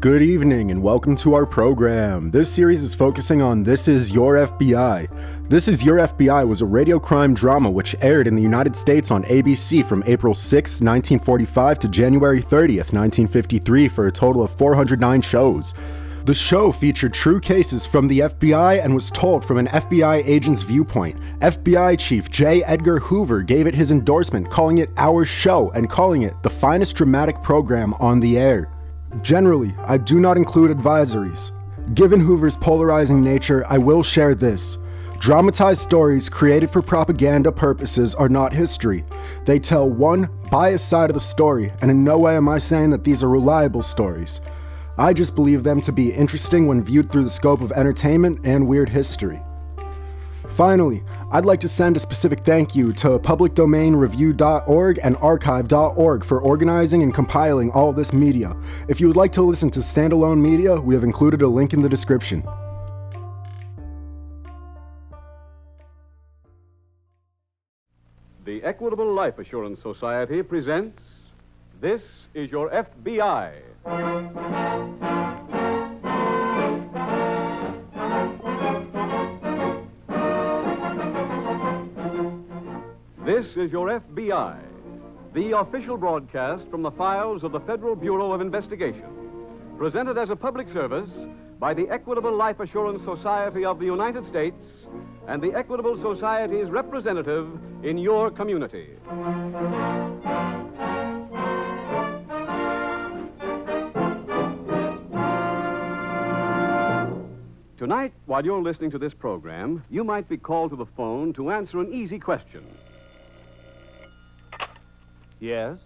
Good evening and welcome to our program. This series is focusing on This Is Your FBI. This Is Your FBI was a radio crime drama which aired in the United States on ABC from April 6, 1945 to January 30th, 1953 for a total of 409 shows. The show featured true cases from the FBI and was told from an FBI agent's viewpoint. FBI Chief J. Edgar Hoover gave it his endorsement, calling it our show and calling it the finest dramatic program on the air. Generally, I do not include advisories. Given Hoover's polarizing nature, I will share this. Dramatized stories created for propaganda purposes are not history. They tell one biased side of the story, and in no way am I saying that these are reliable stories. I just believe them to be interesting when viewed through the scope of entertainment and weird history. Finally, I'd like to send a specific thank you to publicdomainreview.org and archive.org for organizing and compiling all this media. If you would like to listen to standalone media, we have included a link in the description. The Equitable Life Assurance Society presents This is Your FBI. This is Your FBI, the official broadcast from the files of the Federal Bureau of Investigation, presented as a public service by the Equitable Life Assurance Society of the United States and the Equitable Society's representative in your community. Tonight, while you're listening to this program, you might be called to the phone to answer an easy question. Yes?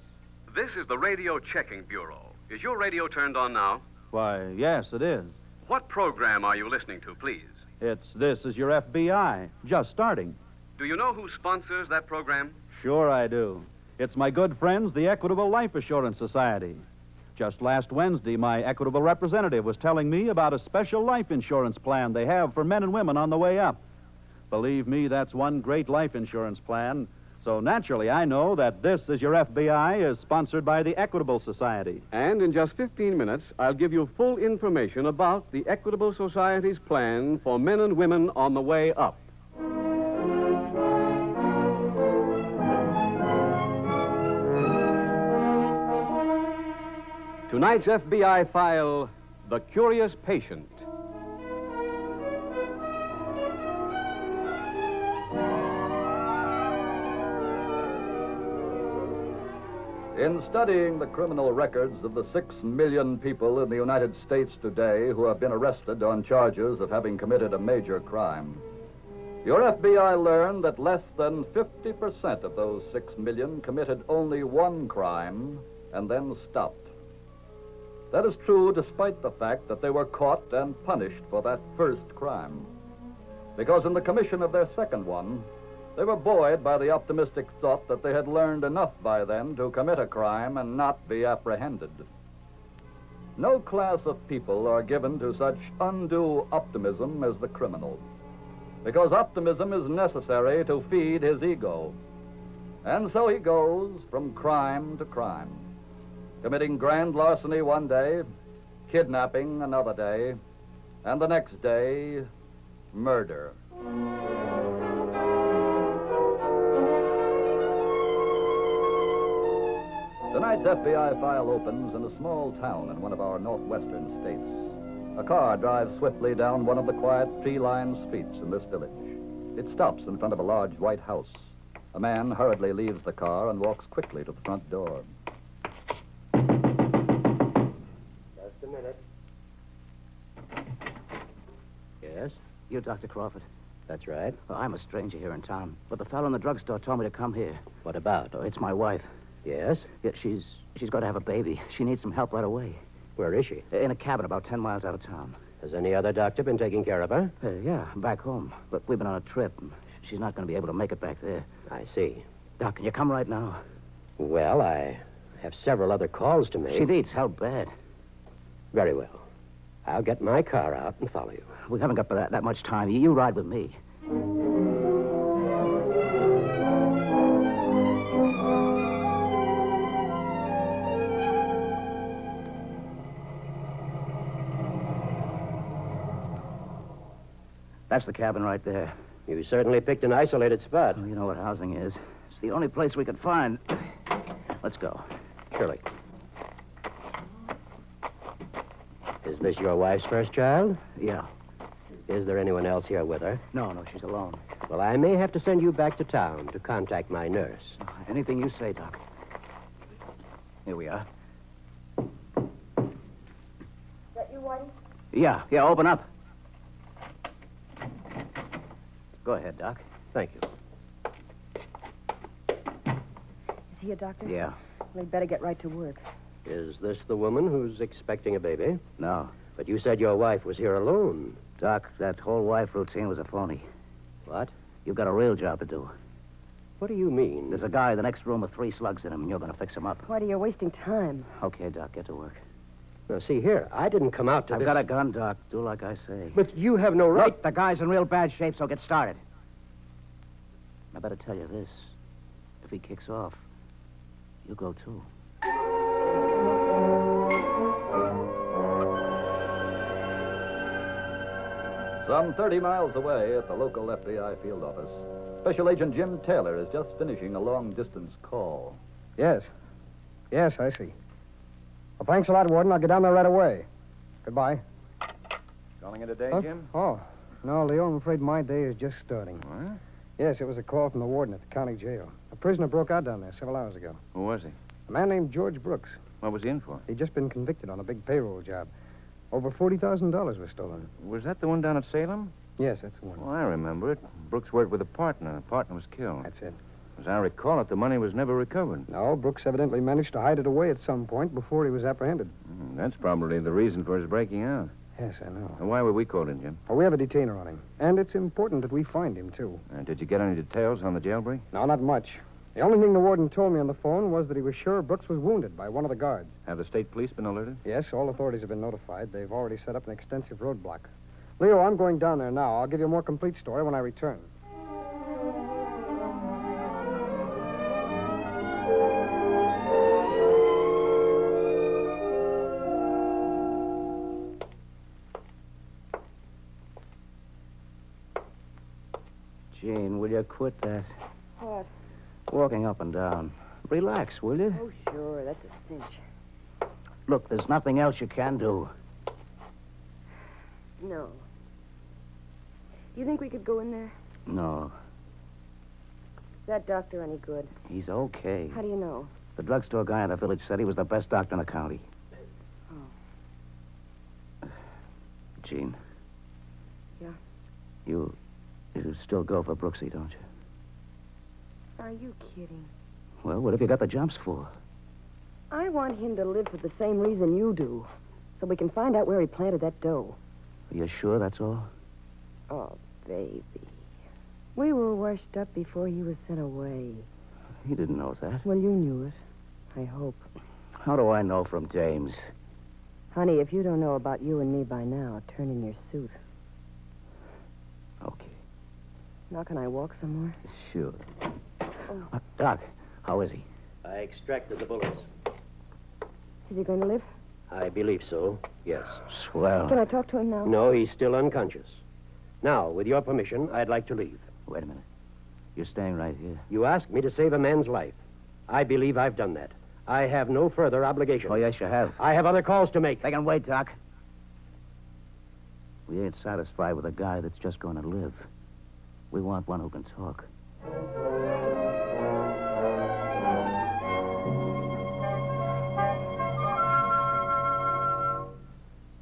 This is the Radio Checking Bureau. Is your radio turned on now? Why, yes, it is. What program are you listening to, please? It's This Is Your FBI, just starting. Do you know who sponsors that program? Sure, I do. It's my good friends, the Equitable Life Assurance Society. Just last Wednesday, my Equitable representative was telling me about a special life insurance plan they have for men and women on the way up. Believe me, that's one great life insurance plan. So naturally, I know that This Is Your FBI is sponsored by the Equitable Society. And in just 15 minutes, I'll give you full information about the Equitable Society's plan for men and women on the way up. Tonight's FBI file The Curious Patient. In studying the criminal records of the six million people in the United States today who have been arrested on charges of having committed a major crime, your FBI learned that less than 50% of those six million committed only one crime and then stopped. That is true despite the fact that they were caught and punished for that first crime. Because in the commission of their second one, they were buoyed by the optimistic thought that they had learned enough by then to commit a crime and not be apprehended. No class of people are given to such undue optimism as the criminal, because optimism is necessary to feed his ego. And so he goes from crime to crime, committing grand larceny one day, kidnapping another day, and the next day, murder. Tonight's FBI file opens in a small town in one of our northwestern states. A car drives swiftly down one of the quiet tree lined streets in this village. It stops in front of a large white house. A man hurriedly leaves the car and walks quickly to the front door. Just a minute. Yes? You, Dr. Crawford. That's right. Well, I'm a stranger here in town, but the fellow in the drugstore told me to come here. What about? Oh, it's my wife. Yes? Yeah, she's she's got to have a baby. She needs some help right away. Where is she? In a cabin about ten miles out of town. Has any other doctor been taking care of her? Uh, yeah, back home. But we've been on a trip. She's not going to be able to make it back there. I see. Doc, can you come right now? Well, I have several other calls to make. She needs help bad. Very well. I'll get my car out and follow you. We haven't got that, that much time. You, you ride with me. That's the cabin right there. You certainly picked an isolated spot. Well, you know what housing is. It's the only place we could find. Let's go. Surely. Is this your wife's first child? Yeah. Is there anyone else here with her? No, no, she's alone. Well, I may have to send you back to town to contact my nurse. Uh, anything you say, Doc. Here we are. Is That you, Whitey? Yeah, yeah, open up. Go ahead, Doc. Thank you. Is he a doctor? Yeah. We'd better get right to work. Is this the woman who's expecting a baby? No. But you said your wife was here alone. Doc, that whole wife routine was a phony. What? You've got a real job to do. What do you mean? There's a guy in the next room with three slugs in him, and you're going to fix him up. Whitey, you're wasting time. Okay, Doc, get to work. Now, see here, I didn't come out to I've this- got a gun, Doc. Do like I say. But you have no right. Look, the guy's in real bad shape, so get started. I better tell you this. If he kicks off, you go too. Some 30 miles away at the local FBI field office, Special Agent Jim Taylor is just finishing a long distance call. Yes. Yes, I see. Well, thanks a lot, Warden. I'll get down there right away. Goodbye. Calling it a day, Huh? Jim? Oh. No, Leo, I'm afraid my day is just starting. What? Yes, it was a call from the warden at the county jail. A prisoner broke out down there several hours ago. Who was he? A man named George Brooks. What was he in for? He'd just been convicted on a big payroll job. Over $40,000 was stolen. Was that the one down at Salem? Yes, that's the one. Oh, I remember it. Brooks worked with a partner. The partner was killed. That's it. As I recall it, the money was never recovered. No, Brooks evidently managed to hide it away at some point before he was apprehended. Hmm, That's probably the reason for his breaking out. Yes, I know. Now, why were we called in, Jim? Well, we have a detainer on him. And it's important that we find him, too. Uh, did you get any details on the jailbreak? No, not much. The only thing the warden told me on the phone was that he was sure Brooks was wounded by one of the guards. Have the state police been alerted? Yes, all authorities have been notified. They've already set up an extensive roadblock. Leo, I'm going down there now. I'll give you a more complete story when I return. Quit that? What? Walking up and down. Relax, will you? Oh, sure. That's a cinch. Look, there's nothing else you can do. No. You think we could go in there? No, Is that doctor any good? he's okay. How do you know? The drugstore guy in the village said he was the best doctor in the county. Oh. Jean. Yeah? You, you still go for Brooksy, don't you? Are you kidding? Well, what have you got the jumps for? I want him to live for the same reason you do. So we can find out where he planted that dough. Are you sure that's all? Oh, baby. We were washed up before he was sent away. He didn't know that. Well, you knew it. I hope. How do I know from James? Honey, if you don't know about you and me by now, turn in your suit. Okay, Now can I walk somewhere? sure. Uh, Doc, how is he? I extracted the bullets. Is he going to live? I believe so, yes. Swell. Can I talk to him now? No, he's still unconscious. Now, with your permission, I'd like to leave. Wait a minute. You're staying right here. You asked me to save a man's life. I believe I've done that. I have no further obligation. Oh, yes, you have. I have other calls to make. They can wait, Doc. We ain't satisfied with a guy that's just going to live. We want one who can talk.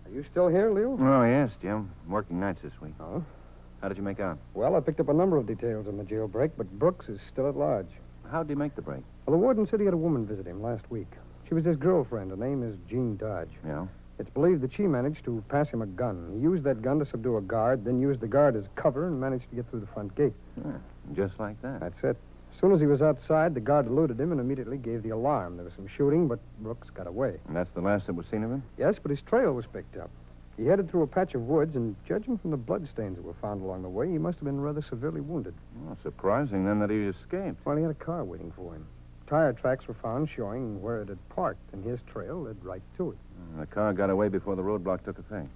Are you still here, Leo? Oh, yes, Jim. I'm working nights this week. Oh? How did you make out? Well, I picked up a number of details on the jailbreak, but Brooks is still at large. How'd he make the break? Well, the warden said he had a woman visit him last week. She was his girlfriend. Her name is Jean Dodge. Yeah? It's believed that she managed to pass him a gun. He used that gun to subdue a guard, then used the guard as cover and managed to get through the front gate. Yeah, just like that. That's it. As soon as he was outside, the guard eluded him and immediately gave the alarm. There was some shooting, but Brooks got away. And that's the last that was seen of him? Yes, but his trail was picked up. He headed through a patch of woods, and judging from the bloodstains that were found along the way, he must have been rather severely wounded. Well, surprising then that he escaped. Well, he had a car waiting for him. Tire tracks were found showing where it had parked, and his trail led right to it. The car got away before the roadblock took effect.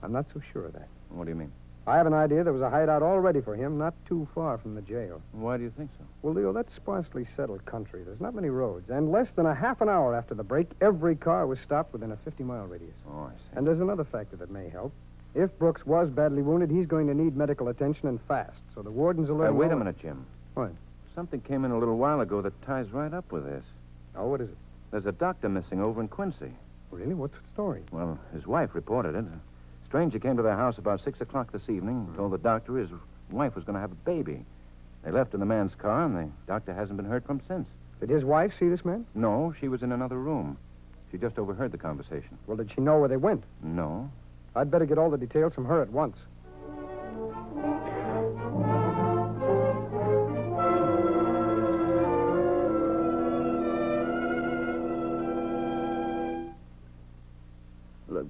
I'm not so sure of that. What do you mean? I have an idea there was a hideout all ready for him not too far from the jail. Why do you think so? Well, Leo, that's sparsely settled country. There's not many roads. And less than a half an hour after the break, every car was stopped within a 50 mile radius. Oh, I see. And there's another factor that may help. If Brooks was badly wounded, he's going to need medical attention and fast. So the warden's Uh, wait a minute, Jim. What? Something came in a little while ago that ties right up with this. Oh, what is it? There's a doctor missing over in Quincy. Really? What's the story? Well, his wife reported it. A stranger came to their house about 6 o'clock this evening and told the doctor his wife was going to have a baby. They left in the man's car, and the doctor hasn't been heard from since. Did his wife see this man? No, she was in another room. She just overheard the conversation. Well, did she know where they went? No. I'd better get all the details from her at once.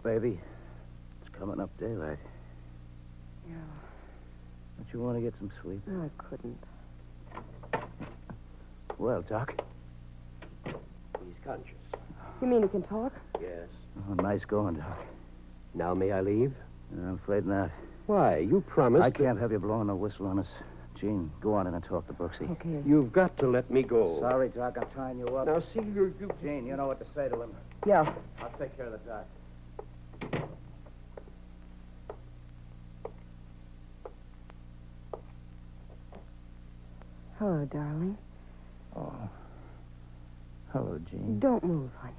Baby, it's coming up daylight. Yeah. Don't you want to get some sleep? No, I couldn't. Well, Doc. He's conscious. You mean he can talk? Yes. Oh, nice going, Doc. Now may I leave? I'm afraid not. Why? You promised. I can't have you blowing a whistle on us. Jean, go on in and talk to Brooksy. Okay. You've got to let me go. Sorry, Doc, I'm tying you up. Now, see, you you. Jean, you know what to say to him. Yeah. I'll take care of the doc. Hello, darling. Oh. Hello, Jean. Don't move, honey.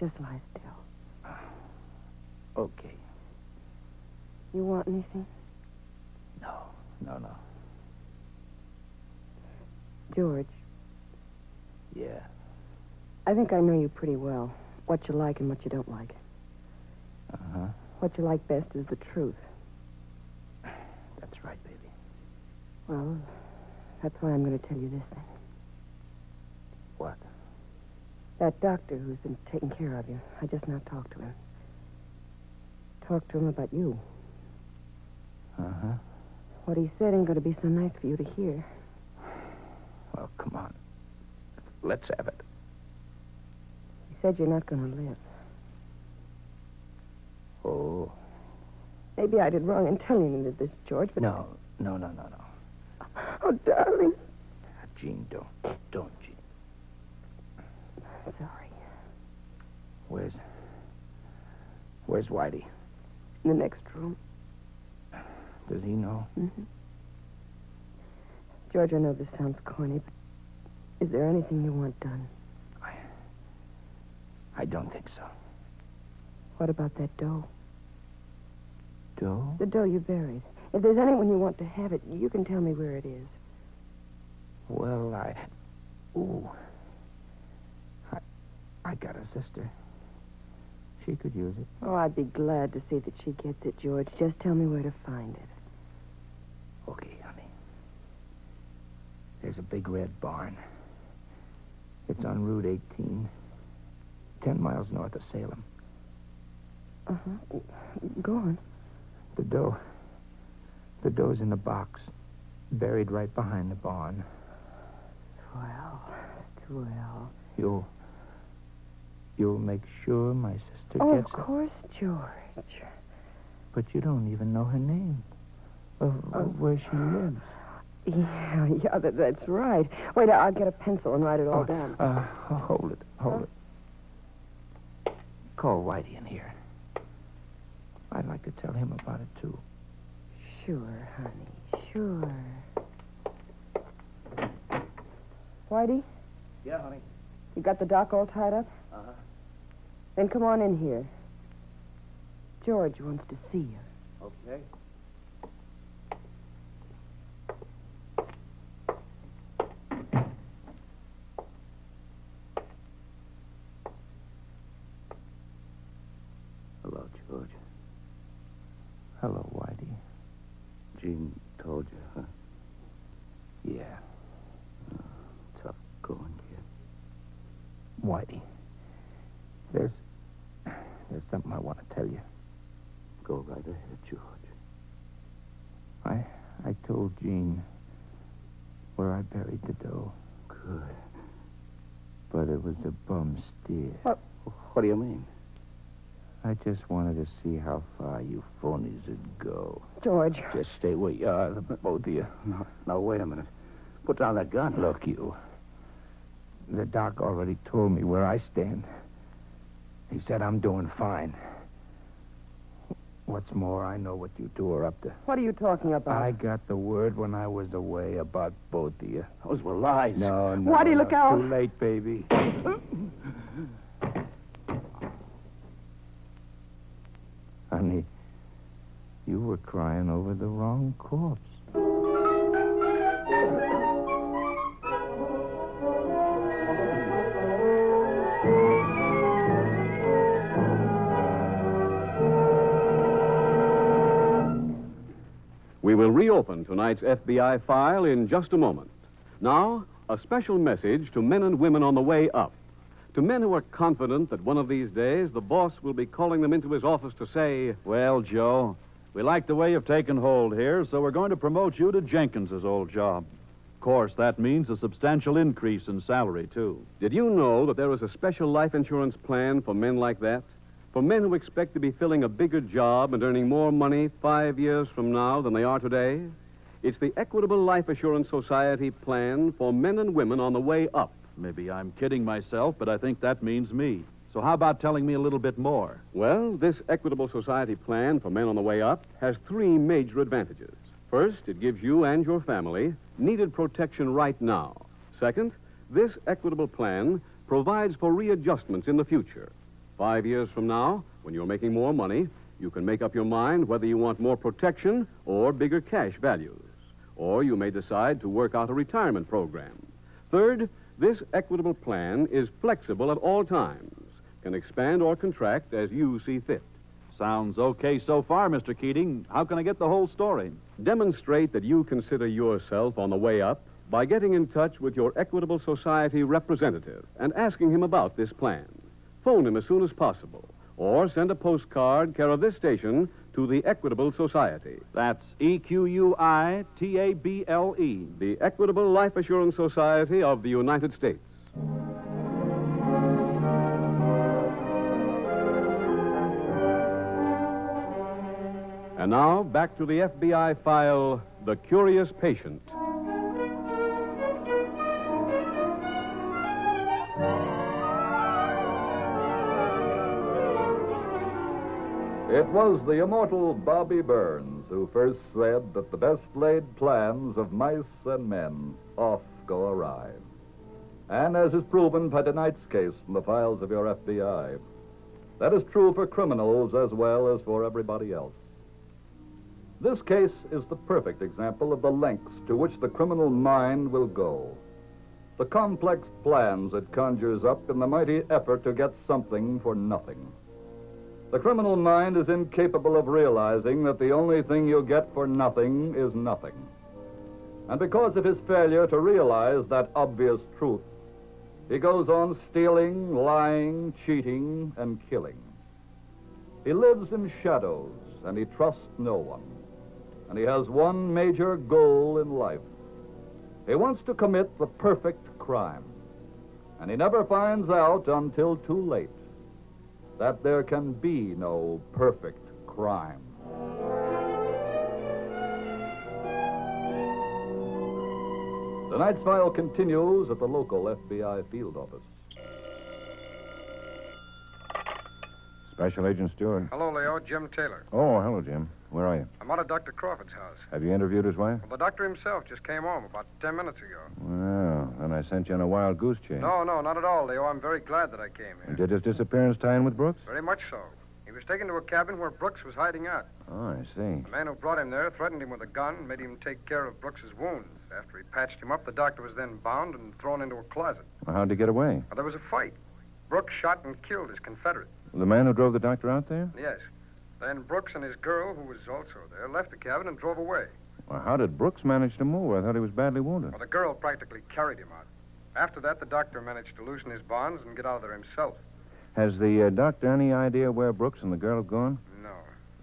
Just lie still. Okay. You want anything? No, no, no. George, Yeah. I think I know you pretty well. What you like and what you don't like. What you like best is the truth. That's right, baby. Well, that's why I'm going to tell you this thing. What? That doctor who's been taking care of you, I just now talked to him. Talked to him about you. Uh-huh. What he said ain't going to be so nice for you to hear. Well, come on. Let's have it. He said you're not going to live. Oh. Maybe I did wrong in telling you this, George, but... No, no, no, no, no. Oh, darling. Jean, don't. Don't, Jean. Sorry. Where's... Where's Whitey? In the next room. Does he know? Mm-hmm. George, I know this sounds corny, but is there anything you want done? I... I don't think so. What about that dough? Dough? The dough you buried. If there's anyone you want to have it, you can tell me where it is. Well, I... Ooh. I... I got a sister. She could use it. Oh, I'd be glad to see that she gets it, George. Just tell me where to find it. Okay, honey. There's a big red barn. It's on Route 18, 10 miles north of Salem. Uh-huh. Go on. The dough. The dough's in a box, buried right behind the barn. Well, well. You'll. You'll make sure my sister Oh, of gets it. course, George. But you don't even know her name. Of, of where she lives. Yeah, yeah, that, that's right. Wait, I'll get a pencil and write it all Oh, down. Uh, hold it, hold it. Call Whitey in here. I'd like to tell him about it, too. Sure, honey, sure. Whitey, Yeah, honey. you got the doc all tied up? Uh-huh. Then come on in here. George wants to see you. Okay. Hello, George. Hello, Whitey. Jean told you, huh? Yeah, Tough going, kid. Whitey. There's. There's something I want to tell you. Go right ahead, George. I. I told Jean where I buried the dough. Good. But it was a bum steer. What? What do you mean? I just wanted to see how far you phonies would go. George. Just stay where you are, the both of you. No, no, wait a minute. Put down that gun. Look, you. The doc already told me where I stand. He said I'm doing fine. What's more, I know what you two are up to. What are you talking about? I got the word when I was away about both of you. Those were lies. No, no. Waddy, no. look out. Too late, baby. Honey, you were crying over the wrong corpse. We will reopen tonight's FBI file in just a moment. Now, a special message to men and women on the way up. To men who are confident that one of these days the boss will be calling them into his office to say, Well, Joe, we like the way you've taken hold here, so we're going to promote you to Jenkins's old job. Of course, that means a substantial increase in salary, too. Did you know that there is a special life insurance plan for men like that? For men who expect to be filling a bigger job and earning more money five years from now than they are today? It's the Equitable Life Assurance Society plan for men and women on the way up. Maybe I'm kidding myself, but I think that means me. So how about telling me a little bit more? Well, this Equitable Society plan for men on the way up has three major advantages. First, it gives you and your family needed protection right now. Second, this Equitable plan provides for readjustments in the future. Five years from now, when you're making more money, you can make up your mind whether you want more protection or bigger cash values. Or you may decide to work out a retirement program. Third, this equitable plan is flexible at all times, can expand or contract as you see fit. Sounds okay so far, Mr. Keating. How can I get the whole story? Demonstrate that you consider yourself on the way up by getting in touch with your Equitable Society representative and asking him about this plan. Phone him as soon as possible or send a postcard care of this station to the Equitable Society. That's E Q U I T A B L E. The Equitable Life Assurance Society of the United States. And now, back to the FBI file The Curious Patient. It was the immortal Bobby Burns who first said that the best laid plans of mice and men oft go awry. And as is proven by tonight's case in the files of your FBI, that is true for criminals as well as for everybody else. This case is the perfect example of the lengths to which the criminal mind will go. The complex plans it conjures up in the mighty effort to get something for nothing. The criminal mind is incapable of realizing that the only thing you get for nothing is nothing. And because of his failure to realize that obvious truth, he goes on stealing, lying, cheating, and killing. He lives in shadows, and he trusts no one. And he has one major goal in life. He wants to commit the perfect crime. And he never finds out until too late that there can be no perfect crime. The night's file continues at the local FBI field office. Special Agent Stewart. Hello, Leo. Jim Taylor. Oh, hello, Jim. Where are you? I'm out at Dr. Crawford's house. Have you interviewed his wife? Well, the doctor himself just came home about ten minutes ago. Well, then I sent you on a wild goose chase. No, no, not at all, Leo. I'm very glad that I came here. Did his disappearance tie in with Brooks? Very much so. He was taken to a cabin where Brooks was hiding out. Oh, I see. The man who brought him there threatened him with a gun, made him take care of Brooks's wounds. After he patched him up, the doctor was then bound and thrown into a closet. Well, how'd he get away? Well, there was a fight. Brooks shot and killed his Confederate. The man who drove the doctor out there? Yes. Then Brooks and his girl, who was also there, left the cabin and drove away. Well, how did Brooks manage to move? I thought he was badly wounded. Well, the girl practically carried him out. After that, the doctor managed to loosen his bonds and get out of there himself. Has the uh, doctor any idea where Brooks and the girl have gone? No.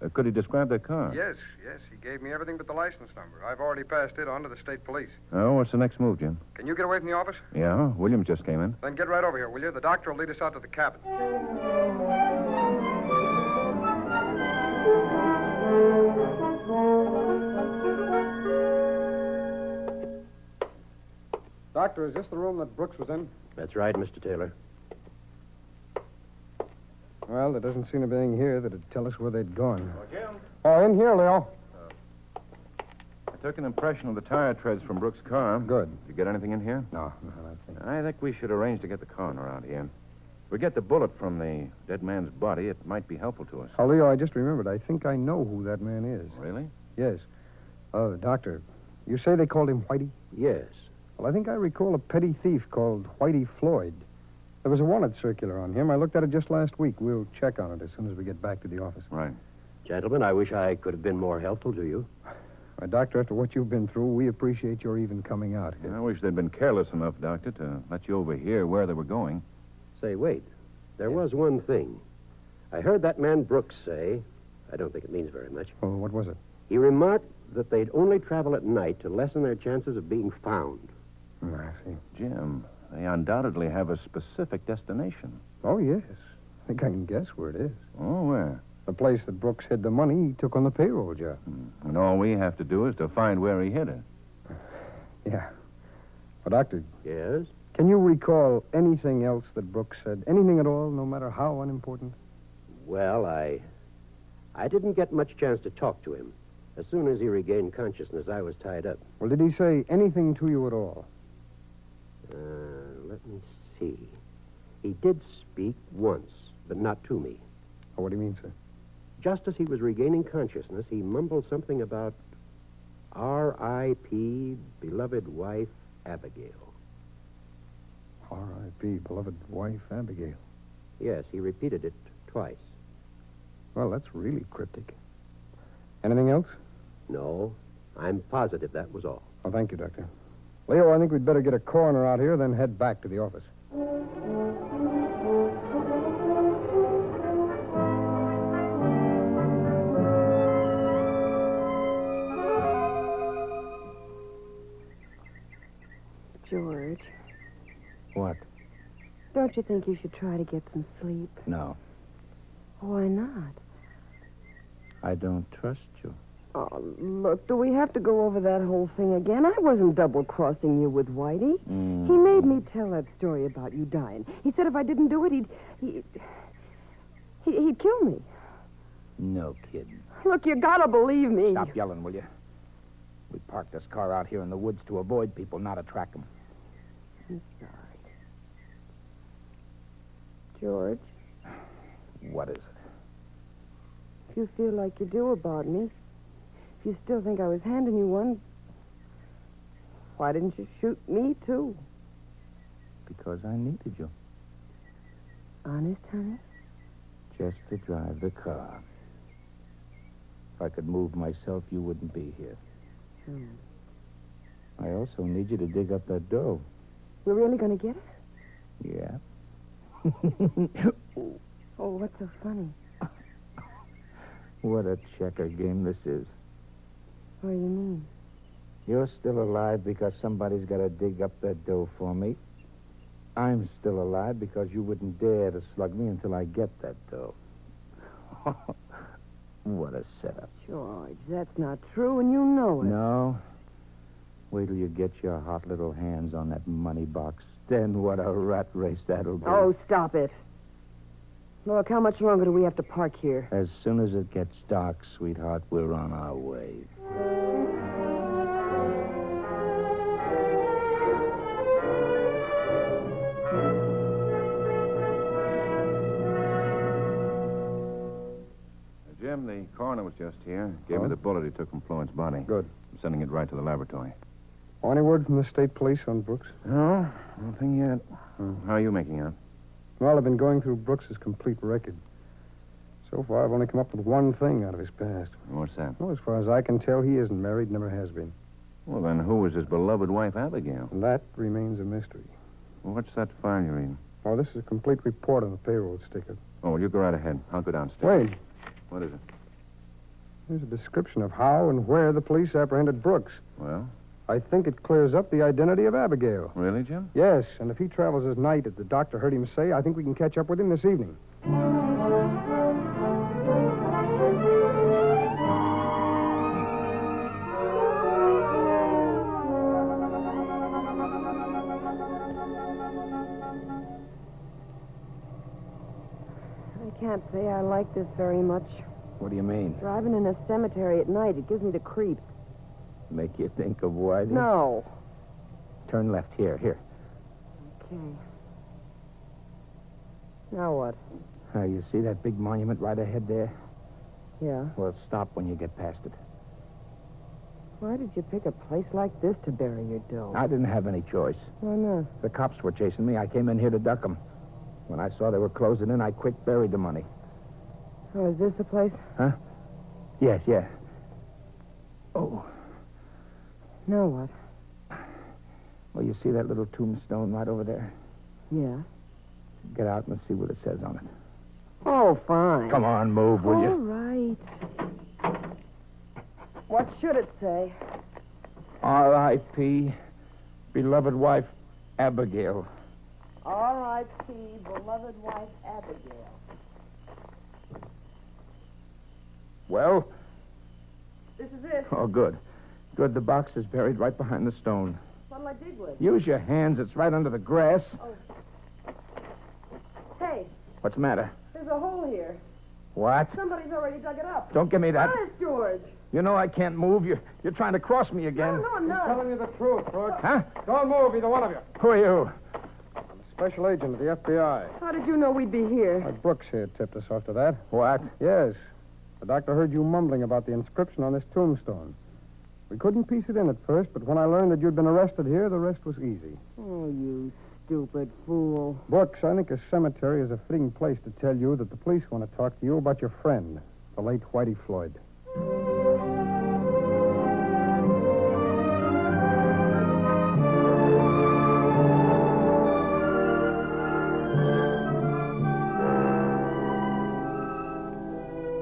Uh, could he describe their car? Yes, yes. He gave me everything but the license number. I've already passed it on to the state police. Oh, what's the next move, Jim? Can you get away from the office? Yeah, Williams just came in. Then get right over here, will you? The doctor will lead us out to the cabin. Doctor, is this the room that Brooks was in? That's right, Mr. Taylor. Well, there doesn't seem to be anything here that'd tell us where they'd gone. Oh, Jim. Oh, in here, Leo. Uh, I took an impression of the tire treads from Brooks' car. Good. Did you get anything in here? No, no, I think. I think we should arrange to get the coroner out here. If we get the bullet from the dead man's body, it might be helpful to us. Oh, Leo, I just remembered. I think I know who that man is. Really? Yes. Uh, doctor, you say they called him Whitey? Yes. Well, I think I recall a petty thief called Whitey Floyd. There was a wanted circular on him. I looked at it just last week. We'll check on it as soon as we get back to the office. Right. Gentlemen, I wish I could have been more helpful to you. My doctor, after what you've been through, we appreciate your even coming out here. I wish they'd been careless enough, Doctor, to let you overhear where they were going. Say, wait. There was one thing. I heard that man Brooks say, I don't think it means very much. Oh, what was it? He remarked that they'd only travel at night to lessen their chances of being found. Hmm, I see. Jim, they undoubtedly have a specific destination. Oh, yes. I think I can guess where it is. Oh, where? The place that Brooks hid the money he took on the payroll job. Hmm. And all we have to do is to find where he hid it. Yeah. Well, Doctor, Yes? Can you recall anything else that Brooks said? Anything at all, no matter how unimportant? Well, I. I didn't get much chance to talk to him. As soon as he regained consciousness, I was tied up. Well, did he say anything to you at all? Uh, let me see. He did speak once, but not to me. Oh, what do you mean, sir? Just as he was regaining consciousness, he mumbled something about R.I.P., beloved wife, Abigail. R.I.P., beloved wife, Abigail. Yes, he repeated it twice. Well, that's really cryptic. Anything else? No, I'm positive that was all. Oh, thank you, Doctor. Leo, I think we'd better get a coroner out here, then head back to the office. Don't you think you should try to get some sleep? No, Why not? I don't trust you. Oh, look, do we have to go over that whole thing again? I wasn't double crossing you with Whitey. Mm. He made me tell that story about you dying. He said if I didn't do it, he'd. He, he, he'd kill me. No kidding. Look, you gotta believe me. Stop yelling, will you? We parked this car out here in the woods to avoid people, not attract them. I'm sorry. George, What is it? if you feel like you do about me, if you still think I was handing you one, why didn't you shoot me, too? Because I needed you. Honest, honey? Just to drive the car. If I could move myself, you wouldn't be here. Hmm. I also need you to dig up that dough. We're really gonna get it? Yeah. Oh, what's so funny? what a checker game this is. What do you mean? You're still alive because somebody's got to dig up that dough for me. I'm still alive because you wouldn't dare to slug me until I get that dough. what a setup. George, that's not true, and you know it. No. Wait till you get your hot little hands on that money box. Then what a rat race that'll be. Oh, stop it. Look, how much longer do we have to park here? As soon as it gets dark, sweetheart, we're on our way. Uh, Jim, the coroner was just here. Gave Oh? me the bullet he took from Floyd's body. Good. I'm sending it right to the laboratory. Oh, any word from the state police on Brooks? No, nothing yet. Hmm, how are you making out? Well, I've been going through Brooks's complete record. So far, I've only come up with one thing out of his past. What's that? Well, as far as I can tell, he isn't married, never has been. Well, then who was his beloved wife, Abigail? And that remains a mystery. Well, what's that file you're reading? Oh, this is a complete report on the payroll sticker. Oh, well, you go right ahead. I'll go downstairs. Wait, What is it? there's a description of how and where the police apprehended Brooks. Well, I think it clears up the identity of Abigail. Really, Jim? Yes, and if he travels as night, as the doctor heard him say, I think we can catch up with him this evening. I can't say I like this very much. What do you mean? Driving in a cemetery at night, it gives me the creeps. Make you think of Whitey? No. Turn left here, here. Okay. Now what? Uh, you see that big monument right ahead there? Yeah. Well, stop when you get past it. Why did you pick a place like this to bury your dough? I didn't have any choice. Why not? The cops were chasing me. I came in here to duck them. When I saw they were closing in, I quick buried the money. Oh, is this the place? Huh? Yes, yeah. Oh, Now what? well, you see that little tombstone right over there? Yeah. Get out and see what it says on it. Oh, fine. Come on, move, will you? All right. What should it say? R.I.P. Beloved wife, Abigail. R.I.P. Beloved wife Abigail. Well? This is it. Oh, good. Good. The box is buried right behind the stone. What'll I dig with? Use your hands. It's right under the grass. Oh. Hey, What's the matter? there's a hole here. What? Somebody's already dug it up. Don't give me that. Honest, George. You know I can't move. You're, you're trying to cross me No, again. no, I'm not. Telling you the truth, Brooks. Huh? Don't move, either one of you. Who are you? I'm a special agent of the FBI. How did you know we'd be here? My Brooks here tipped us off to that. What? Yes. The doctor heard you mumbling about the inscription on this tombstone. We couldn't piece it in at first, but when I learned that you'd been arrested here, the rest was easy. Oh, you stupid fool. Brooks, I think a cemetery is a fitting place to tell you that the police want to talk to you about your friend, the late Whitey Floyd.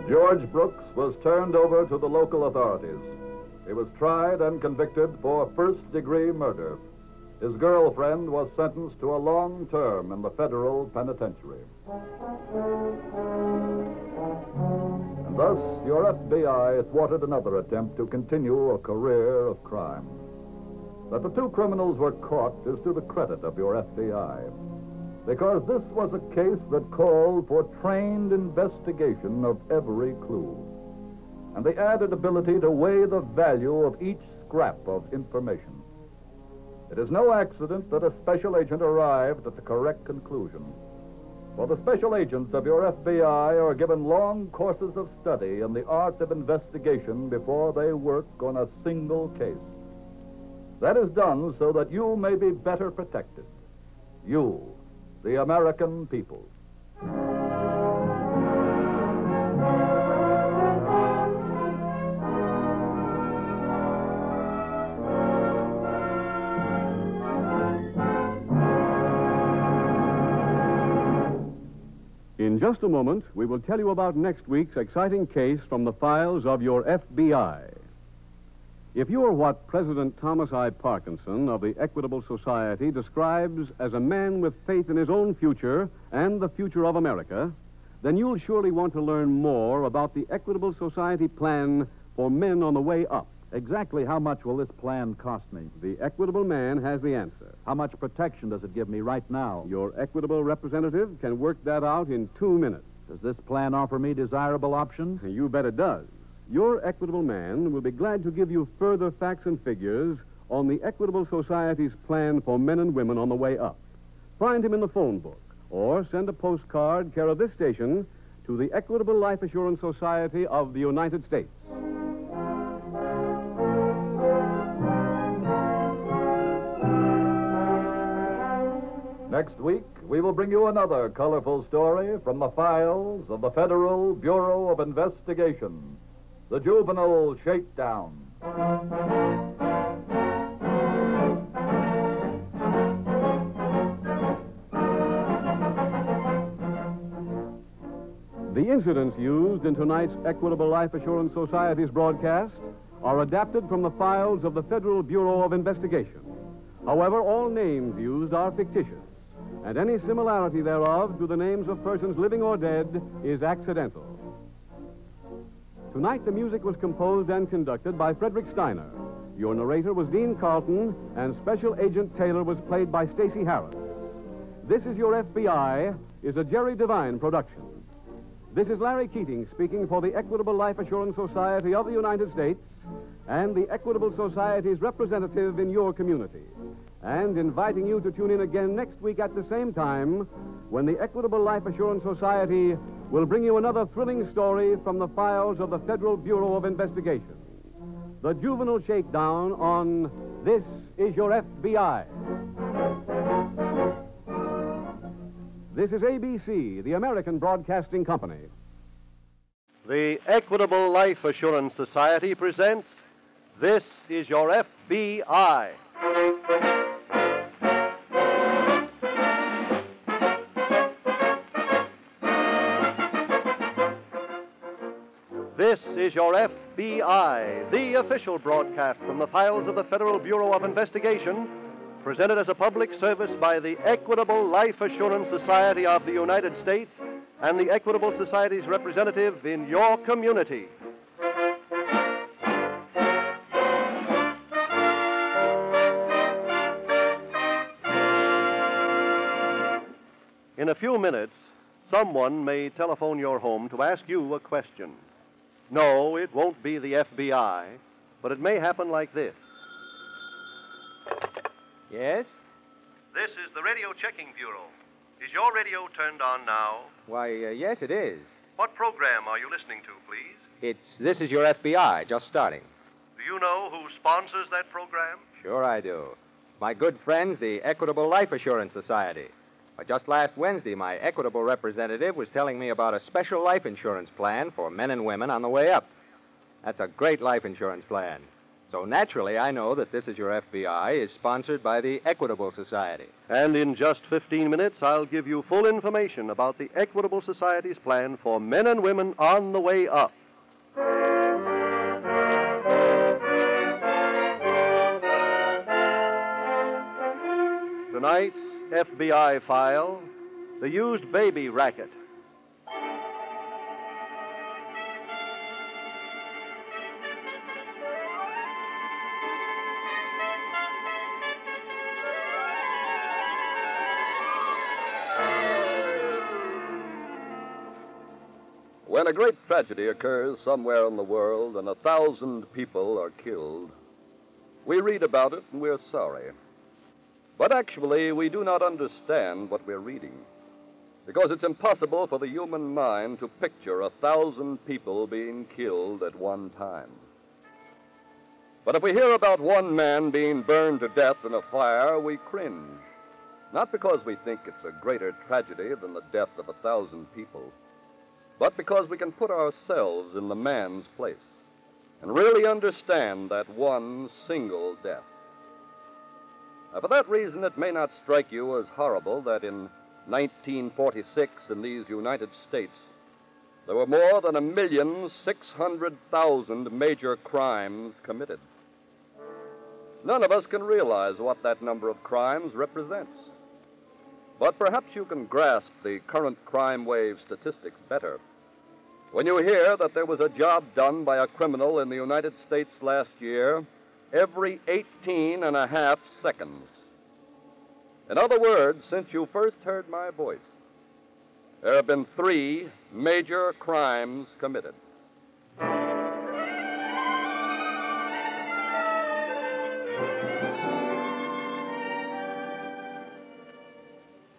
George Brooks was turned over to the local authorities. He was tried and convicted for first degree murder. His girlfriend was sentenced to a long term in the federal penitentiary. And thus, your FBI thwarted another attempt to continue a career of crime. That the two criminals were caught is to the credit of your FBI because this was a case that called for trained investigation of every clue and the added ability to weigh the value of each scrap of information. It is no accident that a special agent arrived at the correct conclusion. For the special agents of your FBI are given long courses of study in the art of investigation before they work on a single case. That is done so that you may be better protected. You, the American people. Just a moment, we will tell you about next week's exciting case from the files of your FBI. If you are what President Thomas I. Parkinson of the Equitable Society describes as a man with faith in his own future and the future of America, then you'll surely want to learn more about the Equitable Society plan for men on the way up. Exactly how much will this plan cost me? The Equitable Man has the answer. How much protection does it give me right now? Your Equitable representative can work that out in two minutes. Does this plan offer me desirable options? You bet it does. Your Equitable Man will be glad to give you further facts and figures on the Equitable Society's plan for men and women on the way up. Find him in the phone book or send a postcard care of this station to the Equitable Life Assurance Society of the United States. Next week, we will bring you another colorful story from the files of the Federal Bureau of Investigation The Juvenile Shakedown. The incidents used in tonight's Equitable Life Assurance Society's broadcast are adapted from the files of the Federal Bureau of Investigation. However, all names used are fictitious, and any similarity thereof to the names of persons living or dead is accidental. Tonight, the music was composed and conducted by Frederick Steiner. Your narrator was Dean Carlton, and Special Agent Taylor was played by Stacy Harris. This is Your FBI is a Jerry Devine production. This is Larry Keating speaking for the Equitable Life Assurance Society of the United States and the Equitable Society's representative in your community. And inviting you to tune in again next week at the same time when the Equitable Life Assurance Society will bring you another thrilling story from the files of the Federal Bureau of Investigation. The Juvenile Shakedown on This Is Your FBI. This is ABC, the American Broadcasting Company. The Equitable Life Assurance Society presents This is Your FBI. This is Your FBI, the official broadcast from the files of the Federal Bureau of Investigation, presented as a public service by the Equitable Life Assurance Society of the United States and the Equitable Society's representative in your community. In a few minutes, someone may telephone your home to ask you a question. No, it won't be the FBI, but it may happen like this. Yes? This is the Radio Checking Bureau. Is your radio turned on now? Why, uh, yes, it is. What program are you listening to, please? It's This Is Your FBI, just starting. Do you know who sponsors that program? Sure, I do. My good friends, the Equitable Life Assurance Society. But just last Wednesday, my Equitable representative was telling me about a special life insurance plan for men and women on the way up. That's a great life insurance plan. So naturally, I know that This Is Your FBI is sponsored by the Equitable Society. And in just 15 minutes, I'll give you full information about the Equitable Society's plan for men and women on the way up. Tonight's FBI file The Used Baby Racket. When a great tragedy occurs somewhere in the world and a thousand people are killed, we read about it and we're sorry. But actually, we do not understand what we're reading. Because it's impossible for the human mind to picture a thousand people being killed at one time. But if we hear about one man being burned to death in a fire, we cringe. Not because we think it's a greater tragedy than the death of a thousand people, but because we can put ourselves in the man's place and really understand that one single death. Now, for that reason, it may not strike you as horrible that in 1946 in these United States, there were more than a million six hundred thousand major crimes committed. None of us can realize what that number of crimes represents. But perhaps you can grasp the current crime wave statistics better when you hear that there was a job done by a criminal in the United States last year every 18 and a half seconds. In other words, since you first heard my voice, there have been three major crimes committed.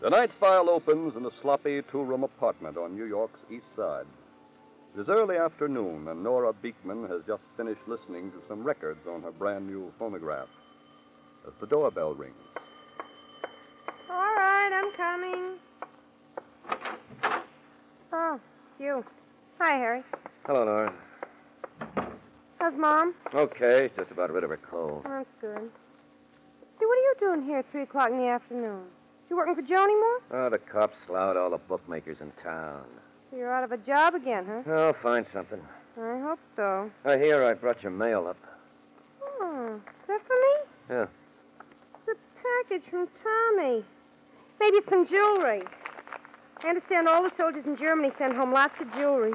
Tonight's file opens in a sloppy two room apartment on New York's East Side. It is early afternoon, and Nora Beekman has just finished listening to some records on her brand new phonograph. As the doorbell rings, All right, I'm coming. Oh, you. Hi, Harry. Hello, Nora. How's Mom? Okay, just about rid of her cold. That's good. See, what are you doing here at 3 o'clock in the afternoon? You working for Joe anymore? Oh, the cops slouted all the bookmakers in town. So you're out of a job again, huh? I'll find something. I hope so. I hear I brought your mail up. Oh, is that for me? Yeah. It's a package from Tommy. Maybe it's some jewelry. I understand all the soldiers in Germany send home lots of jewelry.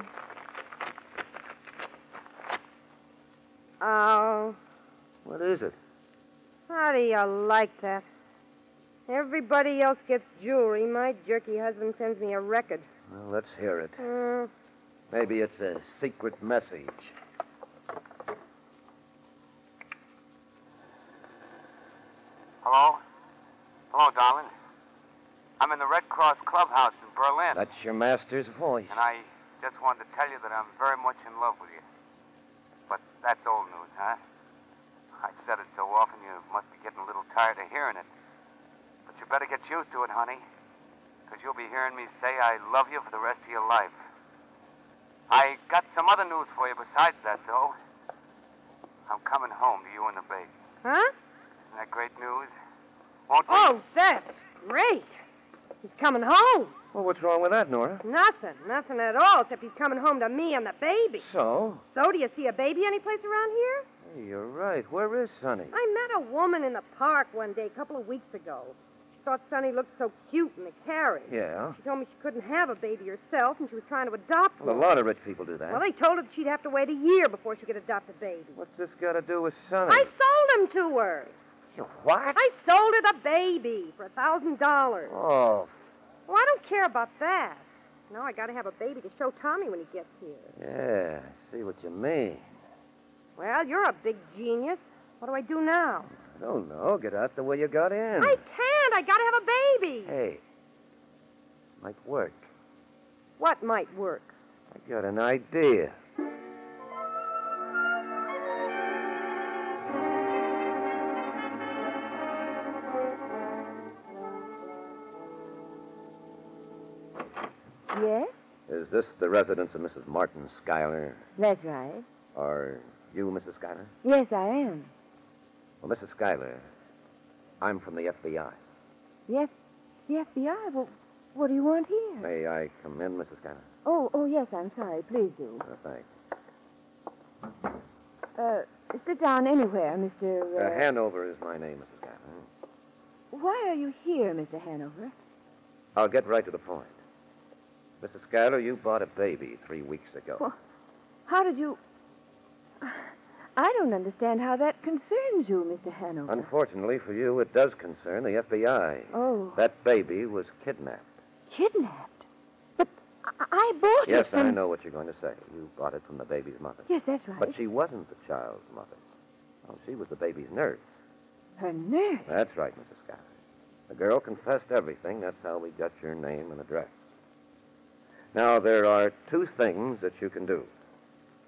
Oh, What is it? how do you like that? Everybody else gets jewelry. My jerky husband sends me a record. Well, let's hear it. Uh, Maybe it's a secret message. Hello? Hello, darling. I'm in the Red Cross Clubhouse in Berlin. That's your master's voice. And I just wanted to tell you that I'm very much in love with you. But that's old news, huh? I've said it so often you must be getting a little tired of hearing it. But you better get used to it, honey. Because you'll be hearing me say I love you for the rest of your life. I got some other news for you besides that, though. I'm coming home to you and the baby. Huh? Isn't that great news? Won't we? Oh, that's great. He's coming home. Well, what's wrong with that, Nora? Nothing, nothing at all, except he's coming home to me and the baby. So? So, do you see a baby anyplace around here? Hey, you're right. Where is Sonny? I met a woman in the park one day a couple of weeks ago. Thought Sonny looked so cute in the carriage. Yeah. She told me she couldn't have a baby herself, and she was trying to adopt Well, a lot of rich people do that. Well, they told her that she'd have to wait a year before she could adopt a baby. What's this got to do with Sonny? I sold him to her. You what? I sold her the baby for a thousand dollars. Oh, Well, I don't care about that. Now I got to have a baby to show Tommy when he gets here. yeah. I see what you mean. Well, you're a big genius. What do I do now? I don't know. Get out the way you got in. I can't. I got to have a baby. Hey. Might work. What might work? I got an idea. Yes, Is this the residence of Mrs. Martin Schuyler? that's right. Are you Mrs. Schuyler? Yes, I am. Well, Mrs. Schuyler, I'm from the FBI. The, F- the FBI? Well, what do you want here? May I come in, Mrs. Schuyler? Oh, oh, yes, I'm sorry. Please do. Oh, thanks. Uh, sit down anywhere, Mr. Uh, Uh, Hanover is my name, Mrs. Schuyler. Why are you here, Mr. Hanover? I'll get right to the point. Mrs. Schuyler, you bought a baby three weeks ago. Well, how did you. I don't understand how that concerns you, Mr. Hanover. Unfortunately for you, it does concern the FBI. Oh, That baby was kidnapped. kidnapped? But I, I bought Yes, it from... I know what you're going to say. You bought it from the baby's mother. Yes, that's right. But she wasn't the child's mother. Oh, she was the baby's nurse. Her nurse. That's right, Mrs. Scott. The girl confessed everything. That's how we got your name and address. Now, there are two things that you can do.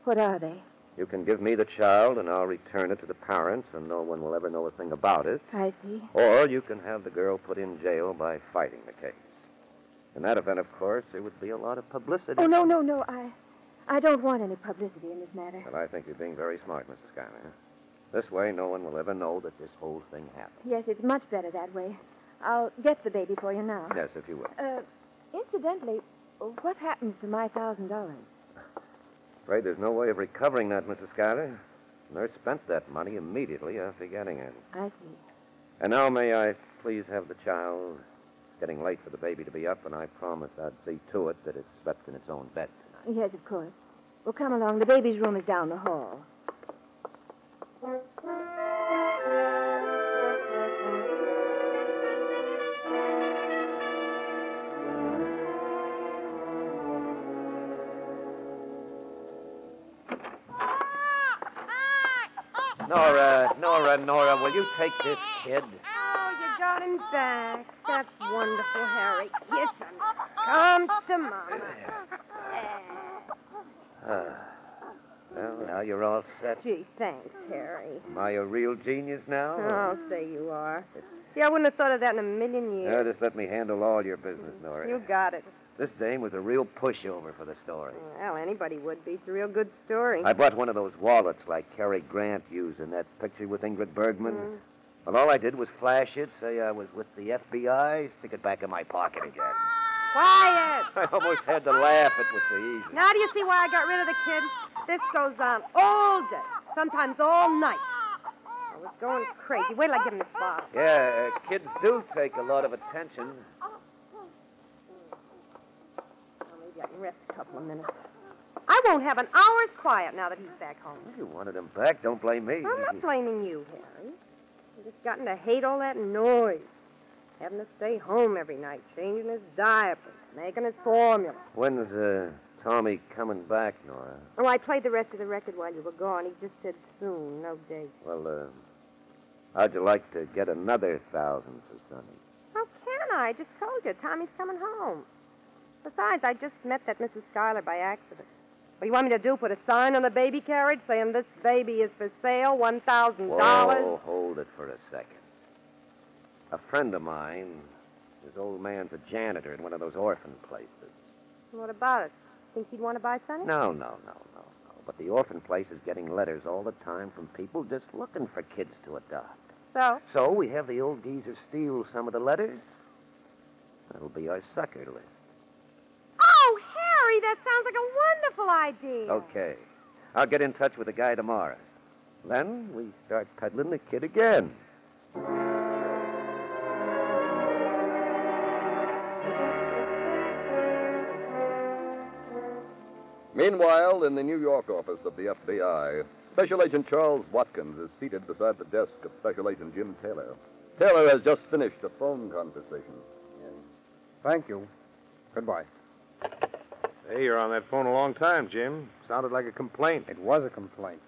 What are they? You can give me the child, and I'll return it to the parents, and no one will ever know a thing about it. I see. Or you can have the girl put in jail by fighting the case. In that event, of course, there would be a lot of publicity. Oh, no, no, no. I, I don't want any publicity in this matter. Well, I think you're being very smart, Mrs. Schuyler. This way, no one will ever know that this whole thing happened. Yes, it's much better that way. I'll get the baby for you now. Yes, if you will. Uh, incidentally, what happens to my thousand dollars? Afraid there's no way of recovering that, Mrs. Schuyler. Nurse spent that money immediately after getting it. I see. And now, may I please have the child? It's getting late for the baby to be up, and I promised I'd see to it that it slept in its own bed. Yes, of course. Well, come along. The baby's room is down the hall. Take this kid? Oh, you got him back. That's wonderful, Harry. Kiss him. Come to Mama. Ah. Well, now you're all set. Gee, thanks, Harry. Am I a real genius now? I'll say you are. Yeah, I wouldn't have thought of that in a million Now, years. just let me handle all your business, Nora. You got it. This dame was a real pushover for the story. Well, anybody would be. It's a real good story. I bought one of those wallets like Cary Grant used in that picture with Ingrid Bergman. Mm. Well, all I did was flash it, say I was with the FBI, stick it back in my pocket again. Quiet! I almost had to laugh. It was so easy. Now do you see why I got rid of the kid? This goes on all day, sometimes all night. I was going crazy. Wait till I give him this bottle. Yeah, uh, kids do take a lot of attention. Maybe I rest a couple of minutes. I won't have an hour's quiet now that he's back home. You wanted him back. Don't blame me. I'm not blaming you, Harry. I've just gotten to hate all that noise. Having to stay home every night, changing his diapers, making his formula. When's uh, Tommy coming back, Nora? Oh, I played the rest of the record while you were gone. He just said soon, no date. Well, uh, how'd you like to get another thousand for Sonny? How can I? I just told you. Tommy's coming home. Besides, I just met that Mrs. Schuyler by accident. What do you want me to do? Put a sign on the baby carriage saying this baby is for sale, $1,000? Whoa, hold it for a second. A friend of mine, his old man's a janitor in one of those orphan places. What about it? Think he'd want to buy Sonny? No, no, no, no, no. But the orphan place is getting letters all the time from people just looking for kids to adopt. So? So we have the old geezer steal some of the letters. That'll be our sucker list. Harry, that sounds like a wonderful idea. Okay. I'll get in touch with the guy tomorrow. Then we start peddling the kid again. Meanwhile, in the New York office of the FBI, Special Agent Charles Watkins is seated beside the desk of Special Agent Jim Taylor. Taylor has just finished a phone conversation. Thank you. Goodbye. Hey, you're on that phone a long time, Jim. Sounded like a complaint. It was a complaint.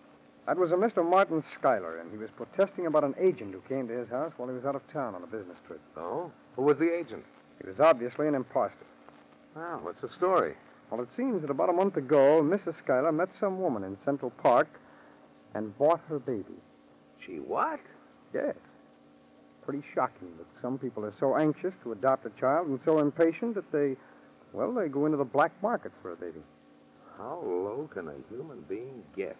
That was a Mr. Martin Schuyler, and he was protesting about an agent who came to his house while he was out of town on a business trip. Oh? Who was the agent? He was obviously an impostor. Well, what's the story? Well, it seems that about a month ago, Mrs. Schuyler met some woman in Central Park and bought her baby. She what? Yes. Pretty shocking that some people are so anxious to adopt a child and so impatient that they, well, they go into the black market for a baby. How low can a human being get?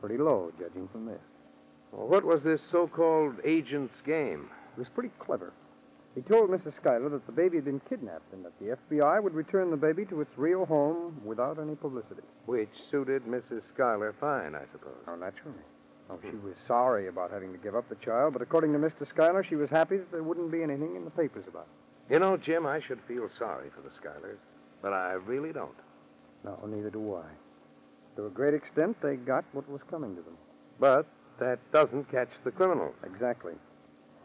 Pretty low, judging from this. Well, what was this so called agent's game? It was pretty clever. He told Mrs. Schuyler that the baby had been kidnapped and that the FBI would return the baby to its real home without any publicity. Which suited Mrs. Schuyler fine, I suppose. Oh, naturally. Oh, she was sorry about having to give up the child, but according to Mr. Schuyler, she was happy that there wouldn't be anything in the papers about it. You know, Jim, I should feel sorry for the Schuylers, but I really don't. No, neither do I. To a great extent, they got what was coming to them. But that doesn't catch the criminals. Exactly.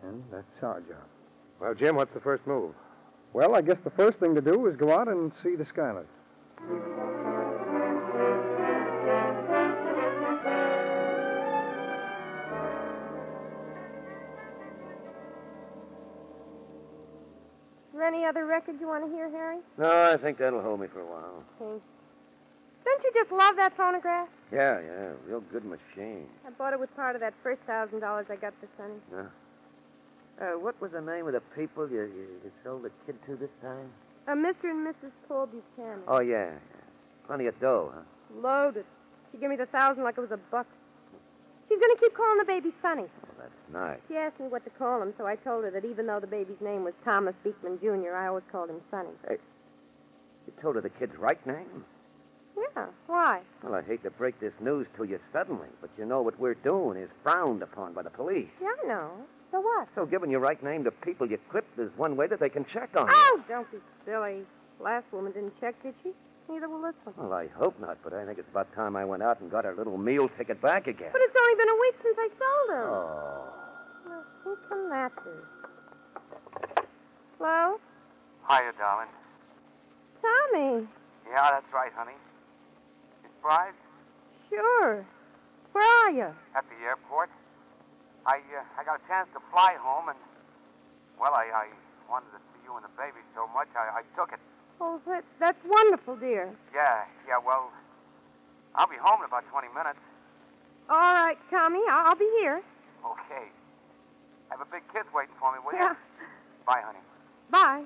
And that's our job. Well, Jim, what's the first move? Well, I guess the first thing to do is go out and see the Schuylers. Any other record you want to hear, Harry? No, I think that'll hold me for a while. Okay. Don't you just love that phonograph? Yeah, yeah, real good machine. I bought it with part of that first thousand dollars I got for Sonny. Yeah. Uh, what was the name of the people you, you, you sold the kid to this time? Uh, Mr. and Mrs. Paul Buchanan. Oh, yeah. yeah. Plenty of dough, huh? Loaded. She gave me the thousand like it was a buck. She's going to keep calling the baby Sonny. Oh, that's nice. She asked me what to call him, so I told her that even though the baby's name was Thomas Beekman Jr., I always called him Sonny. Hey, you told her the kid's right name? Yeah, why? Well, I hate to break this news to you suddenly, but you know what we're doing is frowned upon by the police. Yeah, I know. So what? So giving your right name to people you clipped is one way that they can check on you. Oh, don't be silly. Last woman didn't check, did she? Neither will this one. Well, I hope not, but I think it's about time I went out and got our little meal ticket back again. But it's only been a week since I sold them. Oh. Well, who can that be? Hello? Hiya, darling. Tommy. Yeah, that's right, honey. You surprised? Sure. Where are you? At the airport. I uh, I got a chance to fly home, and well, I, I wanted to see you and the baby so much, I, I took it. Oh, that, that's wonderful, dear. Yeah, yeah. Well, I'll be home in about 20 minutes. All right, Tommy, I'll, I'll be here. Okay. Have a big kiss waiting for me, will you? Yeah. Bye, honey. Bye.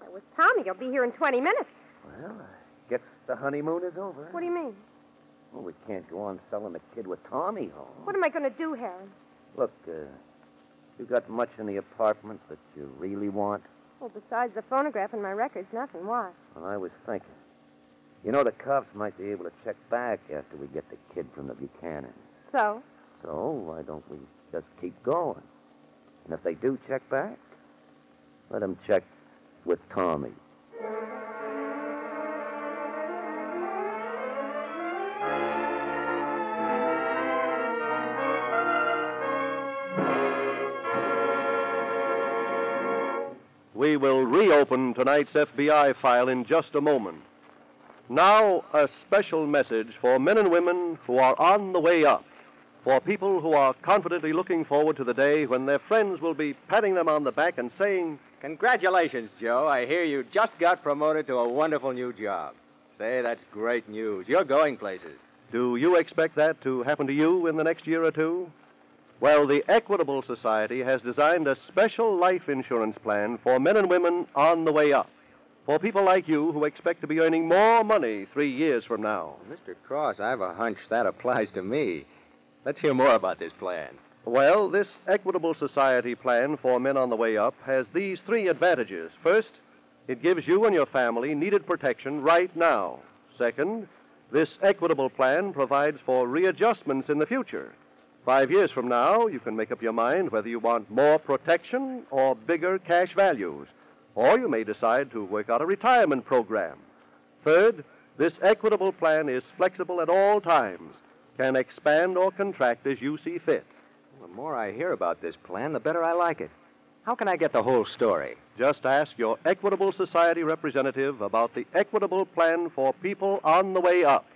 That was Tommy. He'll be here in 20 minutes. Well, I guess the honeymoon is over. What do you mean? Well, we can't go on selling the kid with Tommy home. What am I going to do, Harry? Look, uh, you got much in the apartment that you really want? Well, besides the phonograph and my records, nothing. Why? Well, I was thinking. You know, the cops might be able to check back after we get the kid from the Buchanan. So? So why don't we just keep going? And if they do check back, let them check with Tommy. We will reopen tonight's FBI file in just a moment. Now, a special message for men and women who are on the way up. For people who are confidently looking forward to the day when their friends will be patting them on the back and saying, Congratulations, Joe. I hear you just got promoted to a wonderful new job. Say, that's great news. You're going places. Do you expect that to happen to you in the next year or two? Well, the Equitable Society has designed a special life insurance plan for men and women on the way up. For people like you who expect to be earning more money three years from now. Mr. Cross, I have a hunch that applies to me. Let's hear more about this plan. Well, this Equitable Society plan for men on the way up has these three advantages. First, it gives you and your family needed protection right now. Second, this Equitable plan provides for readjustments in the future. Five years from now, you can make up your mind whether you want more protection or bigger cash values. Or you may decide to work out a retirement program. Third, this equitable plan is flexible at all times, can expand or contract as you see fit. The more I hear about this plan, the better I like it. How can I get the whole story? Just ask your Equitable Society representative about the Equitable Plan for people on the way up.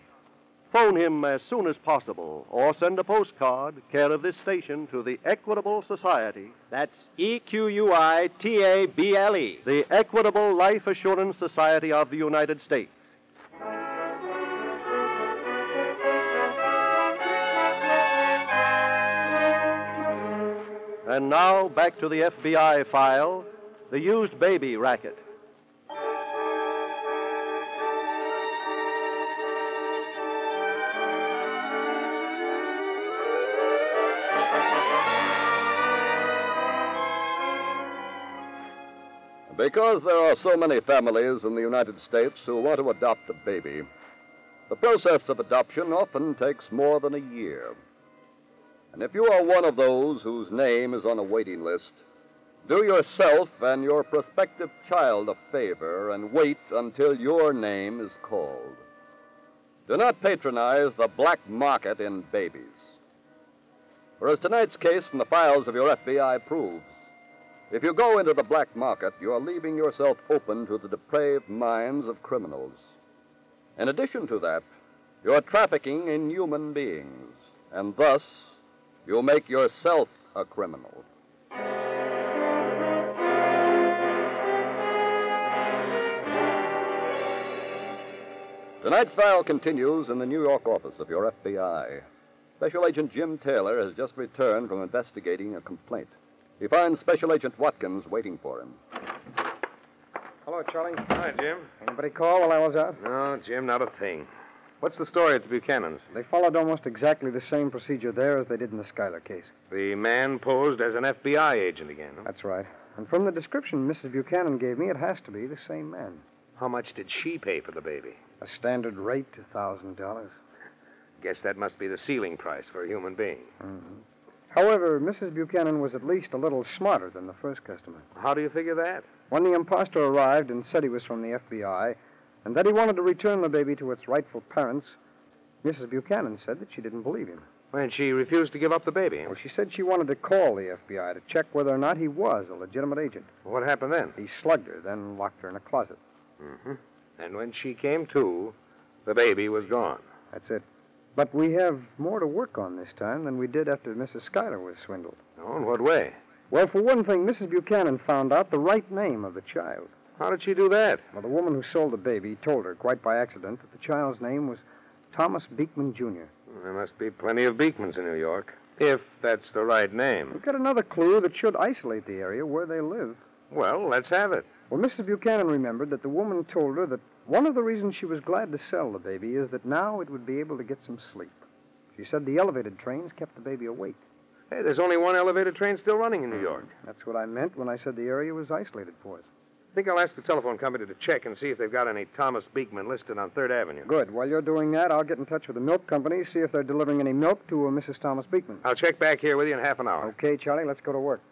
Phone him as soon as possible or send a postcard, care of this station, to the Equitable Society. That's E Q U I T A B L E. The Equitable Life Assurance Society of the United States. And now back to the FBI file the used baby racket. Because there are so many families in the United States who want to adopt a baby, the process of adoption often takes more than a year. And if you are one of those whose name is on a waiting list, do yourself and your prospective child a favor and wait until your name is called. Do not patronize the black market in babies. For as tonight's case in the files of your FBI proves, if you go into the black market, you are leaving yourself open to the depraved minds of criminals. In addition to that, you are trafficking in human beings, and thus you make yourself a criminal. Tonight's file continues in the New York office of your FBI. Special Agent Jim Taylor has just returned from investigating a complaint. He finds Special Agent Watkins waiting for him. Hello, Charlie. Hi, Jim. Anybody call while I was out? No, Jim, not a thing. What's the story at the Buchanan's? They followed almost exactly the same procedure there as they did in the Schuyler case. The man posed as an FBI agent again. huh? That's right. And from the description Mrs. Buchanan gave me, it has to be the same man. How much did she pay for the baby? A standard rate, $1,000. Guess that must be the ceiling price for a human being. Mm-hmm. However, Mrs. Buchanan was at least a little smarter than the first customer. How do you figure that? When the impostor arrived and said he was from the FBI, and that he wanted to return the baby to its rightful parents, Mrs. Buchanan said that she didn't believe him. When she refused to give up the baby. Well, she said she wanted to call the FBI to check whether or not he was a legitimate agent. What happened then? He slugged her, then locked her in a closet. Mm-hmm. And when she came to, the baby was gone. That's it. But we have more to work on this time than we did after Mrs. Schuyler was swindled. Oh, in what way? Well, for one thing, Mrs. Buchanan found out the right name of the child. How did she do that? Well, the woman who sold the baby told her, quite by accident, that the child's name was Thomas Beekman, Jr. There must be plenty of Beekmans in New York, if that's the right name. We've got another clue that should isolate the area where they live. Well, let's have it. Well, Mrs. Buchanan remembered that the woman told her that one of the reasons she was glad to sell the baby is that now it would be able to get some sleep. She said the elevated trains kept the baby awake. Hey, there's only one elevated train still running in New York. That's what I meant when I said the area was isolated for us. I think I'll ask the telephone company to check and see if they've got any Thomas Beekman listed on Third Avenue. Good. While you're doing that, I'll get in touch with the milk company, see if they're delivering any milk to Mrs. Thomas Beekman. I'll check back here with you in half an hour. Okay, Charlie, let's go to work.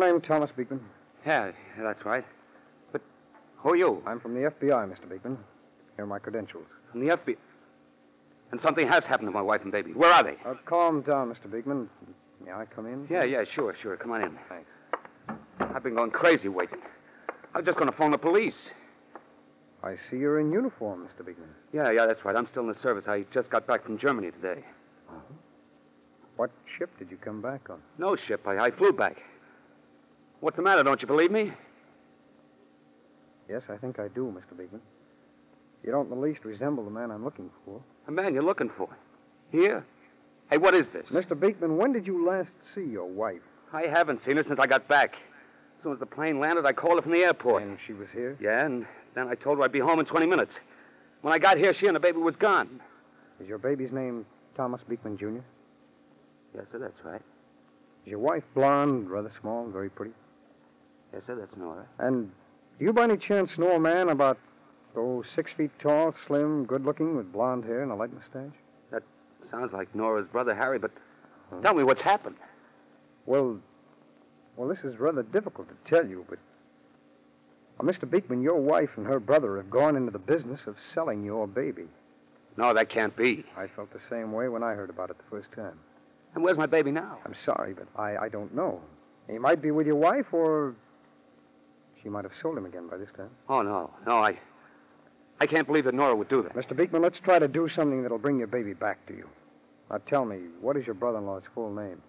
Your name Thomas Beekman? Yeah, that's right. But who are you? I'm from the FBI, Mr. Beekman. Here are my credentials. From the FBI. And something has happened to my wife and baby. Where are they? Uh, calm down, Mr. Beekman. May I come in? Yeah, yeah, sure, sure. Come on in. Thanks. I've been going crazy waiting. I was just going to phone the police. I see you're in uniform, Mr. Beekman. Yeah, yeah, that's right. I'm still in the service. I just got back from Germany today. What ship did you come back on? No ship. I, I flew back. What's the matter? Don't you believe me? Yes, I think I do, Mr. Beekman. You don't in the least resemble the man I'm looking for. A man you're looking for. Here? Hey, what is this? Mr. Beekman, when did you last see your wife? I haven't seen her since I got back. As soon as the plane landed, I called her from the airport. And she was here? Yeah, and then I told her I'd be home in 20 minutes. When I got here, she and the baby was gone. Is your baby's name Thomas Beekman, Jr.? Yes, sir, that's right. Is your wife blonde, rather small, very pretty? Yes, sir, that's Nora. And do you by any chance know a man about, oh, six feet tall, slim, good looking, with blonde hair and a light mustache? That sounds like Nora's brother, Harry, but tell me what's happened. Well, well, this is rather difficult to tell you, but. Uh, well, Mr. Beekman, your wife and her brother have gone into the business of selling your baby. No, that can't be. I felt the same way when I heard about it the first time. And where's my baby now? I'm sorry, but I, I don't know. He might be with your wife, or she might have sold him again by this time. Oh, no. No, I. I can't believe that Nora would do that. Mr. Beekman, let's try to do something that'll bring your baby back to you. Now tell me, what is your brother in law's full name?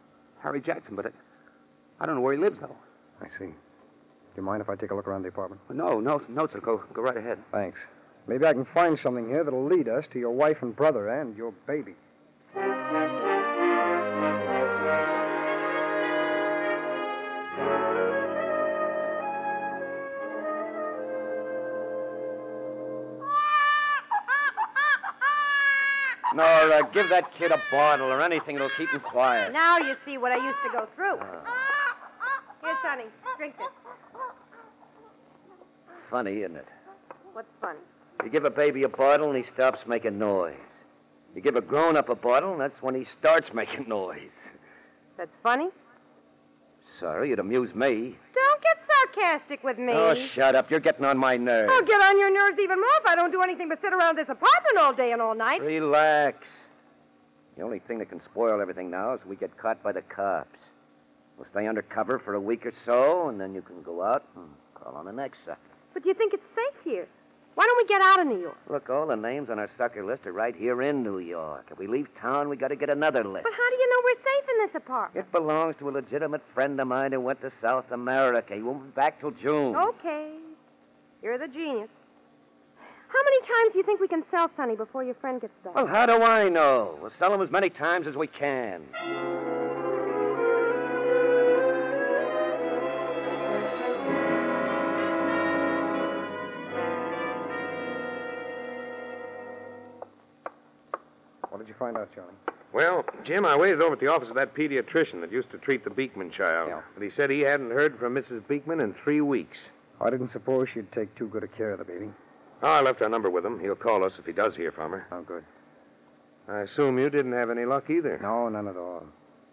Harry Jackson, but I, I don't know where he lives, though. I see. Do you mind if I take a look around the apartment? No, no, no, sir. Go, go right ahead. Thanks. Maybe I can find something here that'll lead us to your wife and brother and your baby. Nora, give that kid a bottle or anything that'll keep him quiet. Now you see what I used to go through. Uh. Here, Sonny, drink this. Funny, isn't it? What's funny? You give a baby a bottle and he stops making noise. You give a grown up a bottle and that's when he starts making noise. That's funny? Sorry, it amused me. Sarcastic with me. Oh, shut up. You're getting on my nerves. I'll get on your nerves even more if I don't do anything but sit around this apartment all day and all night. Relax. The only thing that can spoil everything now is we get caught by the cops. We'll stay under cover for a week or so, and then you can go out and call on the next sucker. But do you think it's safe here? Why don't we get out of New York? Look, all the names on our sucker list are right here in New York. If we leave town, we got to get another list. But how do you know we're safe in this apartment? It belongs to a legitimate friend of mine who went to South America. He won't be back till June. Okay. You're the genius. How many times do you think we can sell Sonny before your friend gets back? Well, how do I know? We'll sell him as many times as we can. Find out, Charlie? Well, Jim, I waited over at the office of that pediatrician that used to treat the Beekman child. Yeah. But he said he hadn't heard from Mrs. Beekman in three weeks. Oh, I didn't suppose she'd take too good a care of the baby. Oh, I left our number with him. He'll call us if he does hear from her. Oh, good. I assume you didn't have any luck either. No, none at all.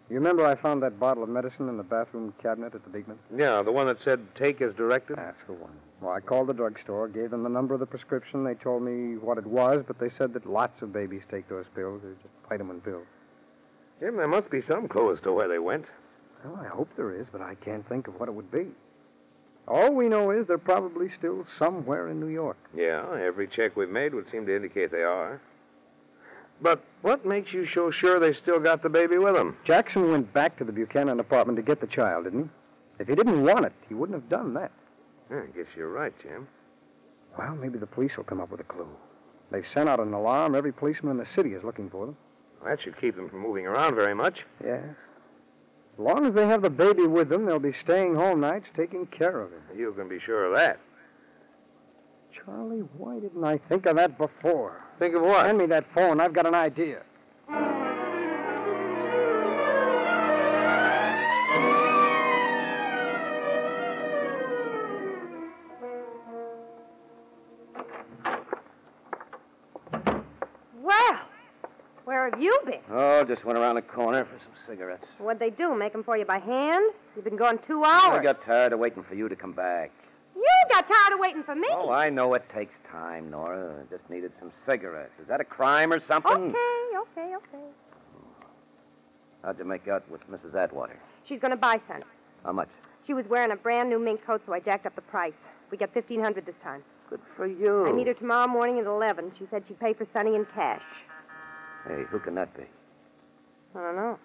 You remember I found that bottle of medicine in the bathroom cabinet at the Beekman? Yeah, the one that said take as directed? That's the one. Well, I called the drugstore, gave them the number of the prescription. They told me what it was, but they said that lots of babies take those pills. They're just vitamin pills. Jim, there must be some clue as to where they went. Well, I hope there is, but I can't think of what it would be. All we know is they're probably still somewhere in New York. Yeah, every check we've made would seem to indicate they are. But what makes you so sure they still got the baby with them? Jackson went back to the Buchanan apartment to get the child, didn't he? If he didn't want it, he wouldn't have done that. Yeah, I guess you're right, Jim. Well, maybe the police will come up with a clue. They've sent out an alarm. Every policeman in the city is looking for them. That should keep them from moving around very much. Yes. As long as they have the baby with them, they'll be staying home nights taking care of it. You can be sure of that. Charlie, why didn't I think of that before? Think of what? Hand me that phone. I've got an idea. Well, where have you been? Oh, just went around the corner for some cigarettes. What'd they do? Make 'em for you by hand? You've been gone two hours. I got tired of waiting for you to come back. Got tired of waiting for me. Oh, I know it takes time, Nora. I just needed some cigarettes. Is that a crime or something? Okay, okay, okay. How'd you make out with Mrs. Atwater? She's going to buy some. How much? She was wearing a brand new mink coat, so I jacked up the price. We got fifteen hundred this time. Good for you. I need her tomorrow morning at eleven. She said she'd pay for Sonny in cash. Hey, who can that be? I don't know.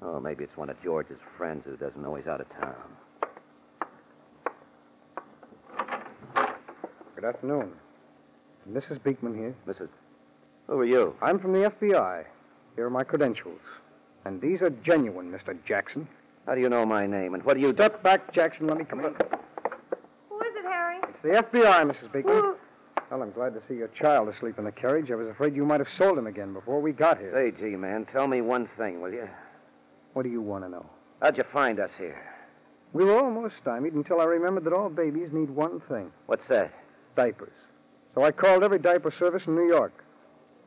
Oh, maybe it's one of George's friends who doesn't know he's out of town. Good afternoon. Mrs. Beekman here. Mrs. Who are you? I'm from the FBI. Here are my credentials. And these are genuine, Mr. Jackson. How do you know my name, and what do you do? Step back, Jackson. Let me come in. Who is it, Harry? It's the FBI, Mrs. Beekman. Well, I'm glad to see your child asleep in the carriage. I was afraid you might have sold him again before we got here. Say, G man, tell me one thing, will you? What do you want to know? How'd you find us here? We were almost stymied until I remembered that all babies need one thing What's that? Diapers. So I called every diaper service in New York.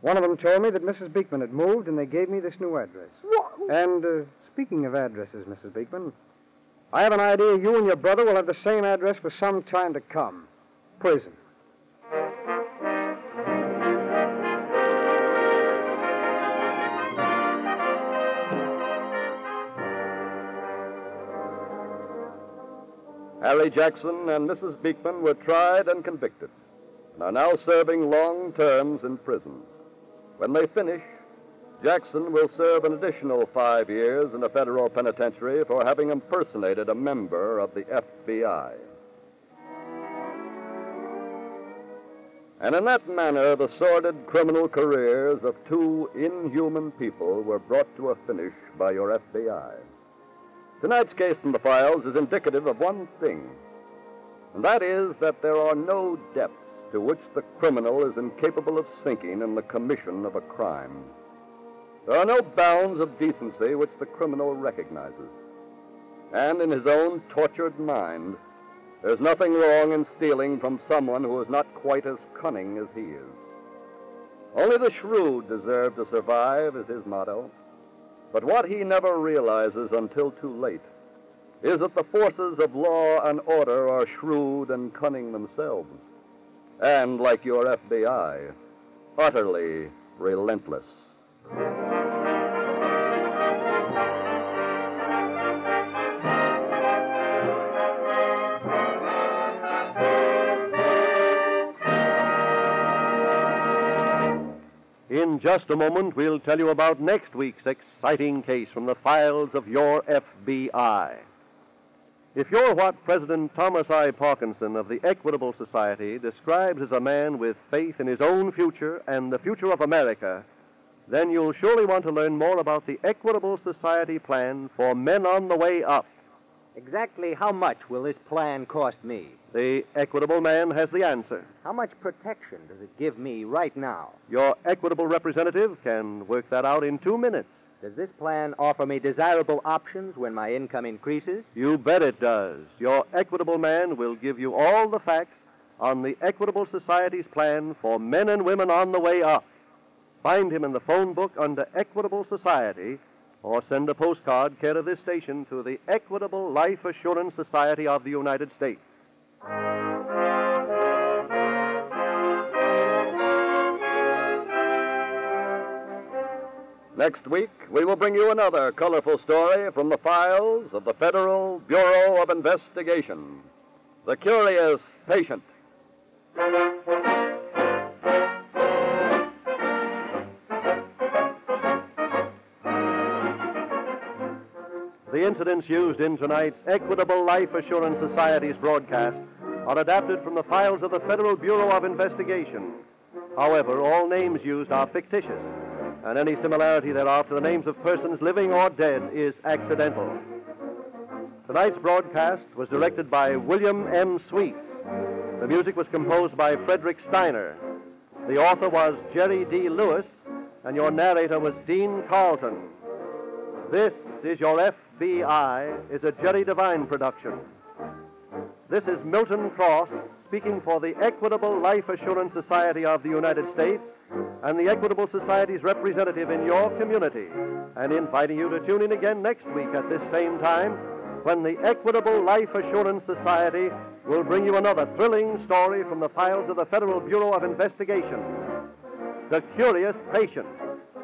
One of them told me that Mrs. Beekman had moved, and they gave me this new address. And uh, speaking of addresses, Mrs. Beekman, I have an idea you and your brother will have the same address for some time to come prison. Harry Jackson and Mrs. Beekman were tried and convicted and are now serving long terms in prison. When they finish, Jackson will serve an additional five years in a federal penitentiary for having impersonated a member of the FBI. And in that manner, the sordid criminal careers of two inhuman people were brought to a finish by your FBI. Tonight's case from the files is indicative of one thing, and that is that there are no depths to which the criminal is incapable of sinking in the commission of a crime. There are no bounds of decency which the criminal recognizes. And in his own tortured mind, there's nothing wrong in stealing from someone who is not quite as cunning as he is. Only the shrewd deserve to survive, is his motto. But what he never realizes until too late is that the forces of law and order are shrewd and cunning themselves. And, like your FBI, utterly relentless. In just a moment, we'll tell you about next week's exciting case from the files of your FBI. If you're what President Thomas I. Parkinson of the Equitable Society describes as a man with faith in his own future and the future of America, then you'll surely want to learn more about the Equitable Society plan for men on the way up. Exactly how much will this plan cost me? The Equitable man has the answer. How much protection does it give me right now? Your Equitable representative can work that out in two minutes. Does this plan offer me desirable options when my income increases? You bet it does. Your Equitable man will give you all the facts on the Equitable Society's plan for men and women on the way up. Find him in the phone book under Equitable Society or send a postcard care of this station to the Equitable Life Assurance Society of the United States. Next week, we will bring you another colorful story from the files of the Federal Bureau of Investigation The Curious Patient. The incidents used in tonight's Equitable Life Assurance Society's broadcast are adapted from the files of the Federal Bureau of Investigation. However, all names used are fictitious, and any similarity thereof to the names of persons living or dead is accidental. Tonight's broadcast was directed by William M. Sweet. The music was composed by Frederick Steiner. The author was Jerry D. Lewis, and your narrator was Dean Carlton. This is Your FBI is a Jerry Devine production. This is Milton Cross speaking for the Equitable Life Assurance Society of the United States and the Equitable Society's representative in your community, and inviting you to tune in again next week at this same time when the Equitable Life Assurance Society will bring you another thrilling story from the files of the Federal Bureau of Investigation. The Curious Patient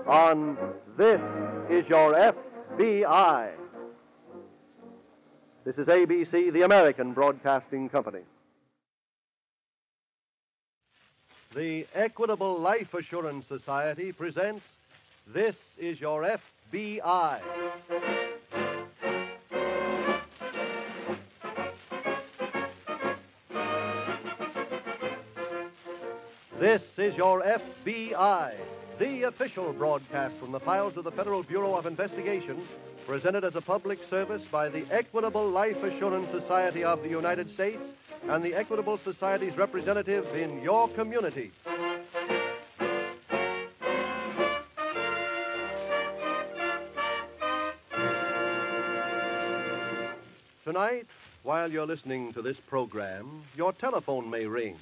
on This Is Your FBI. This is ABC, the American Broadcasting Company. The Equitable Life Assurance Society presents This is Your FBI. This is Your FBI, the official broadcast from the files of the Federal Bureau of Investigation, presented as a public service by the Equitable Life Assurance Society of the United States and the Equitable Society's representative in your community. Tonight, while you're listening to this program, your telephone may ring.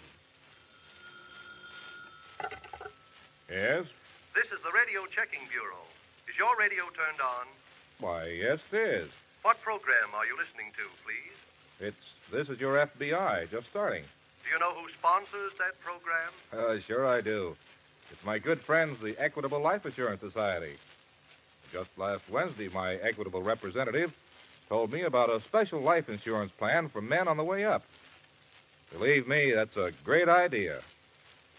Yes? This is the Radio Checking Bureau. Is your radio turned on? Why, yes, it is. What program are you listening to, please? It's This is Your FBI, just starting. Do you know who sponsors that program? Uh, sure I do. It's my good friends, the Equitable Life Assurance Society. Just last Wednesday, my Equitable representative told me about a special life insurance plan for men on the way up. Believe me, that's a great idea.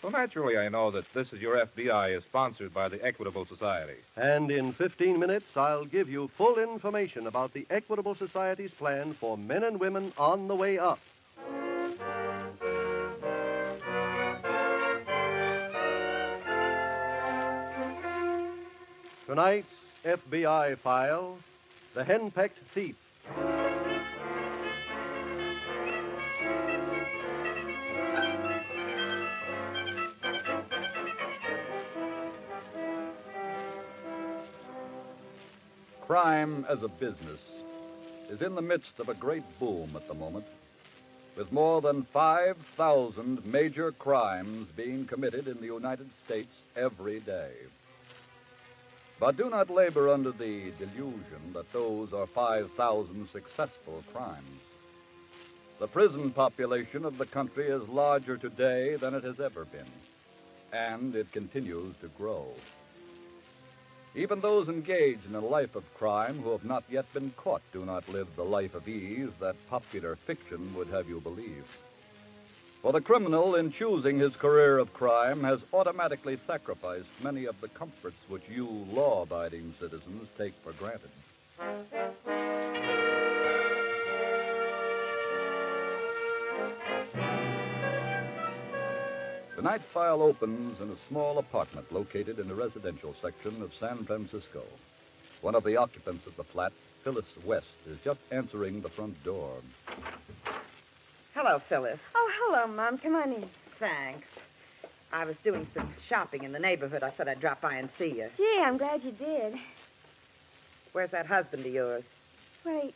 So naturally, I know that This is Your FBI is sponsored by the Equitable Society. And in 15 minutes, I'll give you full information about the Equitable Society's plan for men and women on the way up. Tonight's FBI file The Henpecked Thief. Crime as a business is in the midst of a great boom at the moment, with more than 5,000 major crimes being committed in the United States every day. But do not labor under the delusion that those are 5,000 successful crimes. The prison population of the country is larger today than it has ever been, and it continues to grow. Even those engaged in a life of crime who have not yet been caught do not live the life of ease that popular fiction would have you believe. For the criminal, in choosing his career of crime, has automatically sacrificed many of the comforts which you law abiding citizens take for granted. Tonight's file opens in a small apartment located in the residential section of San Francisco. One of the occupants of the flat, Phyllis West, is just answering the front door. Hello, Phyllis. Oh, hello, Mom. Come on in. Thanks. I was doing some shopping in the neighborhood. I said I'd drop by and see you. Gee, I'm glad you did. Where's that husband of yours? Wait,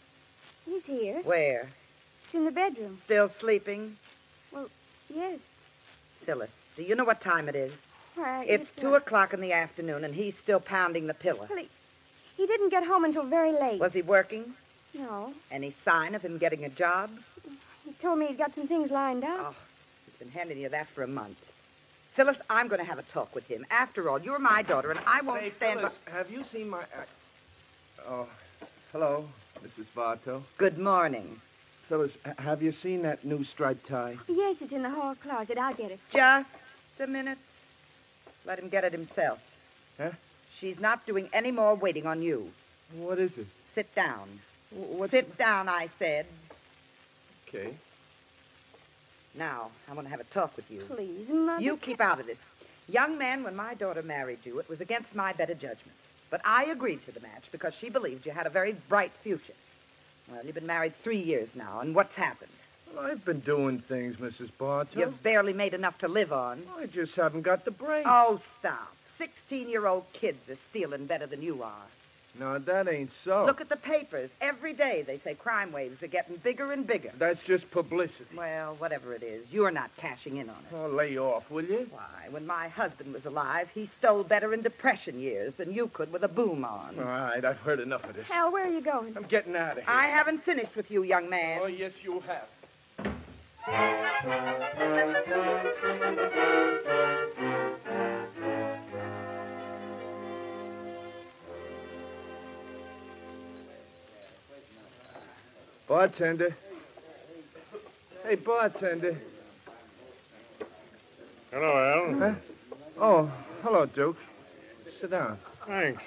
he's here. Where? He's in the bedroom. Still sleeping? Well, yes. Phyllis, do you know what time it is? Why, It's two o'clock in the afternoon, and he's still pounding the pillow. Well, he, he didn't get home until very late. Was he working? No. Any sign of him getting a job? He told me he'd got some things lined up. Oh, he's been handing you that for a month. Phyllis, I'm going to have a talk with him. After all, you're my daughter, and I won't Say, stand Phyllis, have you seen my... Uh, oh, hello, Mrs. Bartow. Good morning. Phyllis, have you seen that new striped tie? Yes, it's in the hall closet. I'll get it. Just a minute. Let him get it himself. Huh? She's not doing any more waiting on you. What is it? Sit down. What's Sit down, I said. Okay. Now, I want to have a talk with you. Please, Mother. You keep out of this. Young man, when my daughter married you, it was against my better judgment. But I agreed to the match because she believed you had a very bright future. Well, you've been married three years now, and what's happened? Well, I've been doing things, Mrs. Bartow. You've barely made enough to live on. I just haven't got the brains. Oh, stop. Sixteen-year-old kids are stealing better than you are. No, that ain't so. Look at the papers. Every day they say crime waves are getting bigger and bigger. That's just publicity. Well, whatever it is, you're not cashing in on it. Oh, lay off, will you? Why, when my husband was alive, he stole better in depression years than you could with a boom on. All right, I've heard enough of this. Hal, where are you going? I'm getting out of here. I haven't finished with you, young man. Oh, yes, you have. Bartender. Hey, bartender. Hello, Al. Huh? Oh, hello, Duke. Sit down. Thanks.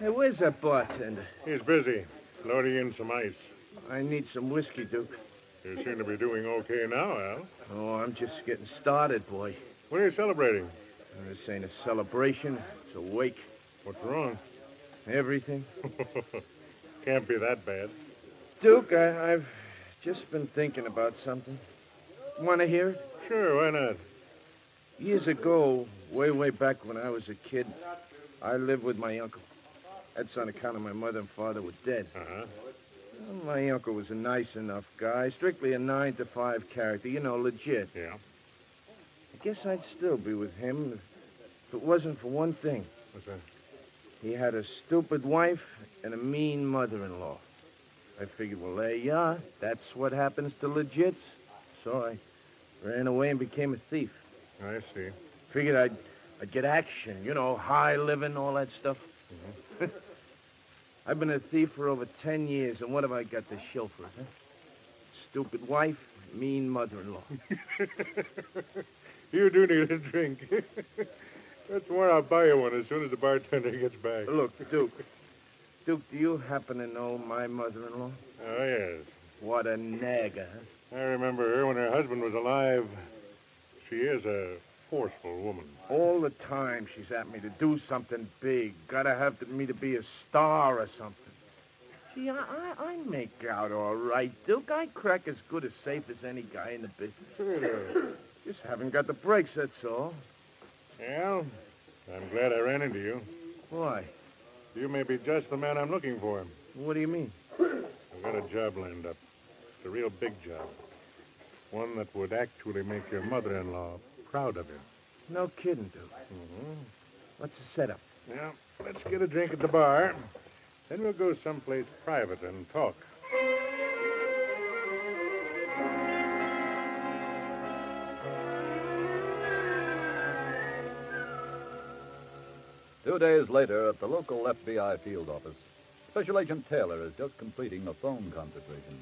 Hey, where's that bartender? He's busy loading in some ice. I need some whiskey, Duke. You seem to be doing okay now, Al. Oh, I'm just getting started, boy. What are you celebrating? Uh, this ain't a celebration. It's a wake. What's wrong? Everything. Can't be that bad. Duke, I, I've just been thinking about something. Want to hear it? Sure, why not? Years ago, way, way back when I was a kid, I lived with my uncle. That's on account of my mother and father were dead. Uh-huh. Well, my uncle was a nice enough guy, strictly a nine to five character, you know, legit. Yeah. I guess I'd still be with him if it wasn't for one thing. What's that? He had a stupid wife and a mean mother-in-law. I figured, well, there you are. That's what happens to legits. So I ran away and became a thief. I see. Figured I'd, I'd get action, you know, high living, all that stuff. Mm-hmm. I've been a thief for over ten years, and what have I got to show for it, huh? Stupid wife, mean mother-in-law. You do need a drink. That's where I'll buy you one as soon as the bartender gets back. Look, Duke. Duke, do you happen to know my mother-in-law? Oh, yes. What a nagger, huh? I remember her when her husband was alive. She is a forceful woman. All the time she's at me to do something big. Gotta have to, me to be a star or something. Gee, I, I, I make out all right, Duke. I crack as good as safe as any guy in the business. Just haven't got the breaks, that's all. Well, I'm glad I ran into you. Why? You may be just the man I'm looking for. What do you mean? I've got a job lined up. It's a real big job. One that would actually make your mother-in-law proud of you. No kidding, Duke. Mm-hmm. What's the setup? Yeah, let's get a drink at the bar. Then we'll go someplace private and talk. Two days later, at the local FBI field office, Special Agent Taylor is just completing a phone conversation.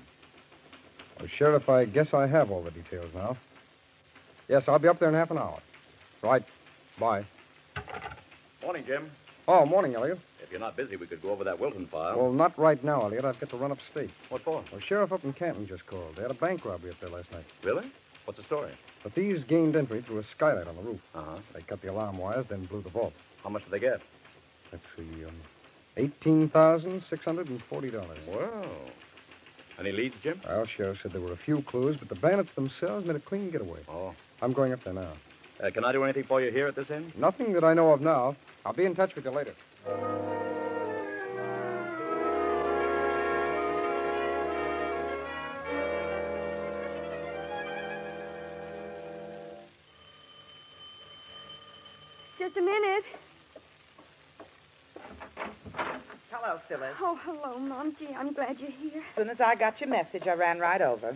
Well, Sheriff, I guess I have all the details now. Yes, I'll be up there in half an hour. Right. Bye. Morning, Jim. Oh, morning, Elliot. If you're not busy, we could go over that Wilton file. Well, not right now, Elliot. I've got to run upstate. What for? Well, Sheriff up in Canton just called. They had a bank robbery up there last night. Really? What's the story? The thieves gained entry through a skylight on the roof. Uh-huh. They cut the alarm wires, then blew the vault. How much did they get? Let's see, um, eighteen thousand six hundred and forty dollars. Well, any leads, Jim? Well, Sheriff said there were a few clues, but the bandits themselves made a clean getaway. Oh. I'm going up there now. Uh, can I do anything for you here at this end? Nothing that I know of now. I'll be in touch with you later. Mom. Gee, I'm glad you're here. As soon as I got your message, I ran right over.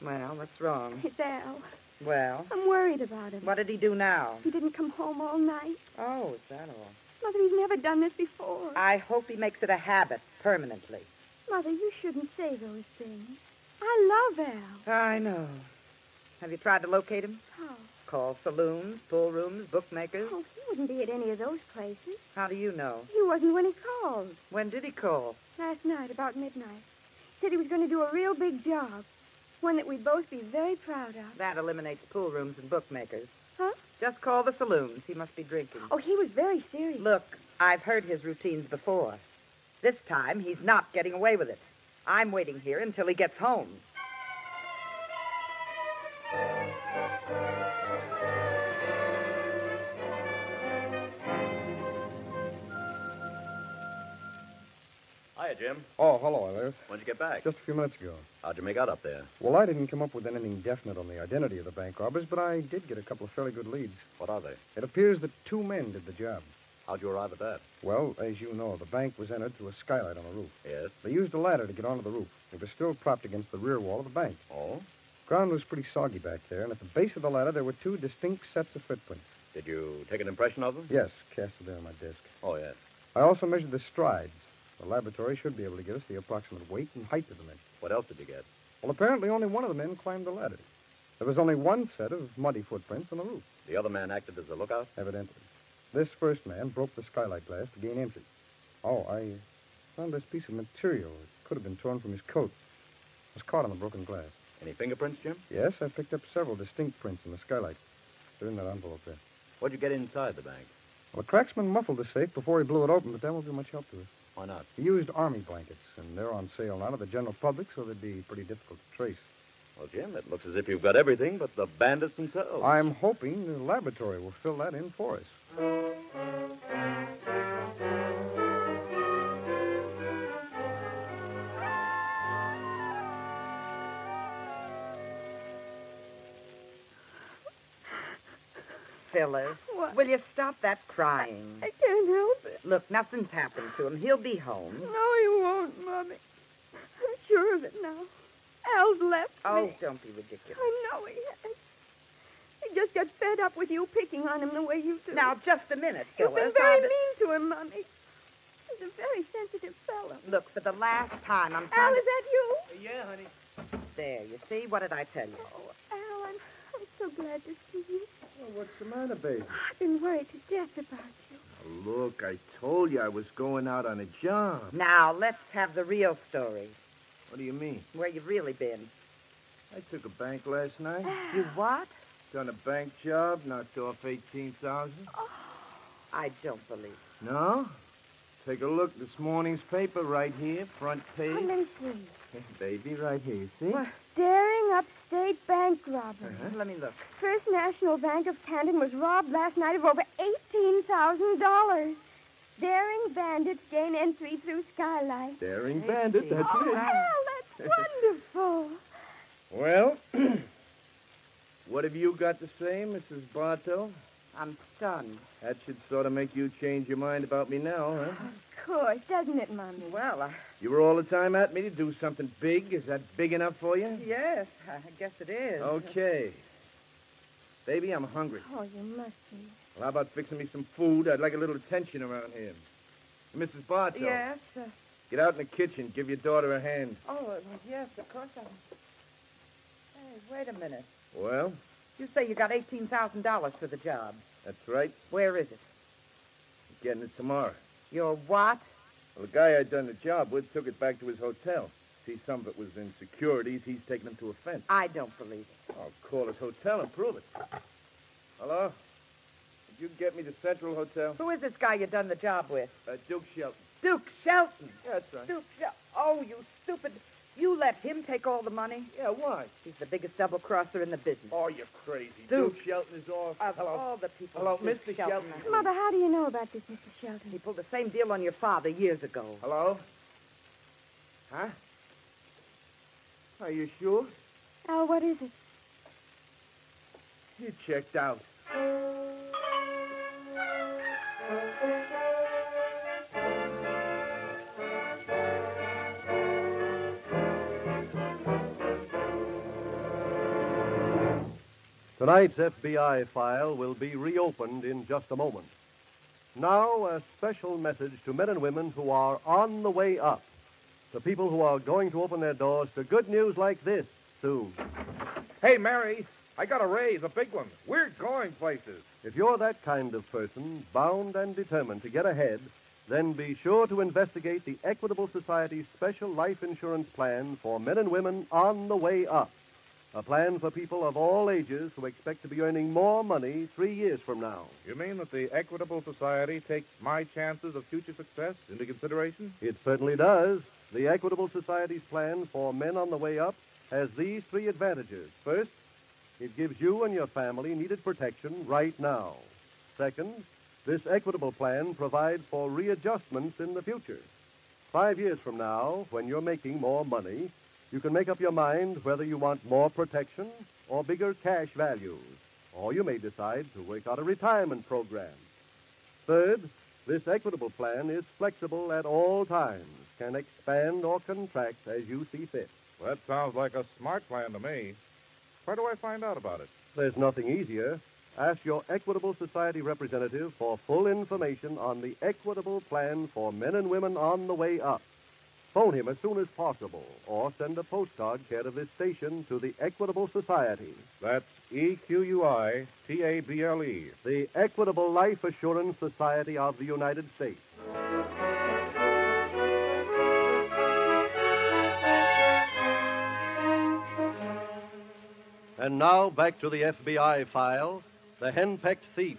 Well, what's wrong? It's Al. Well, I'm worried about him. what did he do now? He didn't come home all night. Oh, is that all? Mother, he's never done this before. I hope he makes it a habit permanently. Mother, you shouldn't say those things. I love Al. I know. Have you tried to locate him? How? Call saloons, pool rooms, bookmakers. Oh, he wouldn't be at any of those places. How do you know? He wasn't when he called. When did he call? Last night, about midnight. Said he was going to do a real big job. One that we'd both be very proud of. That eliminates pool rooms and bookmakers. Huh? Just call the saloons. He must be drinking. Oh, he was very serious. Look, I've heard his routines before. This time, he's not getting away with it. I'm waiting here until he gets home. Hiya, Jim. Oh, hello, Ellis. When'd you get back? Just a few minutes ago. How'd you make out up there? Well, I didn't come up with anything definite on the identity of the bank robbers, but I did get a couple of fairly good leads. What are they? It appears that two men did the job. How'd you arrive at that? Well, as you know, the bank was entered through a skylight on the roof. Yes. They used a ladder to get onto the roof. It was still propped against the rear wall of the bank. Oh? Ground was pretty soggy back there, and at the base of the ladder there were two distinct sets of footprints. Did you take an impression of them? Yes, casted there on my desk. Oh, yes. I also measured the strides. The laboratory should be able to give us the approximate weight and height of the men. What else did you get? Well, apparently only one of the men climbed the ladder. There was only one set of muddy footprints on the roof. The other man acted as a lookout? Evidently. This first man broke the skylight glass to gain entry. Oh, I found this piece of material. It could have been torn from his coat. It was caught on the broken glass. Any fingerprints, Jim? Yes, I picked up several distinct prints in the skylight. They're in that envelope there. What'd you get inside the bank? Well, the cracksman muffled the safe before he blew it open, but that won't be much help to us. Why not? He used army blankets, and they're on sale now to the general public, so they'd be pretty difficult to trace. Well, Jim, it looks as if you've got everything but the bandits themselves. I'm hoping the laboratory will fill that in for us. Phyllis, What? will you stop that crying? I can't help it. Look, nothing's happened to him. He'll be home. No, he won't, Mommy. I'm sure of it now. Al's left Oh, me. don't be ridiculous. I know he has. He just got fed up with you picking on him the way you do. Now, just a minute, You've been very I've- mean to him, Mommy. He's a very sensitive fellow. Look, for the last time, I'm Al, trying is that you? Yeah, honey. There, you see? What did I tell you? Oh, Al, I'm, I'm so glad to see you. Oh, what's the matter, baby? I've been worried to death about you. Oh, look, I told you I was going out on a job. Now, let's have the real story. What do you mean? Where you really been? I took a bank last night. You what? Done a bank job, knocked off 18000 I don't believe it. No? Take a look. This morning's paper right here, front page. Let me see. Baby, right here. See? Well, daring upstate bank robbery. Uh-huh. Let me look. First National Bank of Canton was robbed last night of over $18,000. Daring bandits gain entry through skylight. Daring bandit, that's oh, it. Al, that's wonderful. Well, what have you got to say, Mrs. Bartow? I'm stunned. That should sort of make you change your mind about me now, huh? Of course, doesn't it, Mommy? Well, I... You were all the time at me to do something big. Is that big enough for you? Yes, I guess it is. Okay. Baby, I'm hungry. Oh, you must be. Well, how about fixing me some food? I'd like a little attention around here. Mrs. Bartow. Yes. Uh, Get out in the kitchen. Give your daughter a hand. oh, yes, of course I... Hey, wait a minute. Well, You say you got $18,000 for the job. that's right. Where is it? Getting it tomorrow. Your what? Well, the guy I'd done the job with took it back to his hotel. See, some of it was in securities. He's taken them to a fence. I don't believe it. I'll call his hotel and prove it. Hello? Did you get me to Central Hotel? Who is this guy you done the job with? Uh, Duke Shelton. Duke Shelton. Yeah, that's right. Duke Shelton. Oh, you stupid. You let him take all the money? Yeah, why? He's the biggest double crosser in the business. Oh, you're crazy. Duke. Duke Shelton is off. Of Hello. all the people. Hello, Duke Mr. Shelton. Shelton. Mother, how do you know about this, Mr. Shelton? He pulled the same deal on your father years ago. Hello? Huh? Are you sure? Al, what is it? You checked out. Tonight's FBI file will be reopened in just a moment. Now, a special message to men and women who are on the way up. To people who are going to open their doors to good news like this soon. Hey, Mary, I got a raise, a big one. We're going places. If you're that kind of person, bound and determined to get ahead, then be sure to investigate the Equitable Society's special life insurance plan for men and women on the way up. A plan for people of all ages who expect to be earning more money three years from now. You mean that the Equitable Society takes my chances of future success into consideration? It certainly does. The Equitable Society's plan for men on the way up has these three advantages. First, it gives you and your family needed protection right now. Second, this equitable plan provides for readjustments in the future. Five years from now, when you're making more money, you can make up your mind whether you want more protection or bigger cash values. Or you may decide to work out a retirement program. Third, this equitable plan is flexible at all times, can expand or contract as you see fit. That sounds like a smart plan to me. Where do I find out about it? There's nothing easier. Ask your Equitable Society representative for full information on the Equitable Plan for Men and Women on the Way Up. Phone him as soon as possible or send a postcard care of this station to the Equitable Society. That's E Q U I T A B L E. The Equitable Life Assurance Society of the United States. And now back to the FBI file The Henpecked Thief.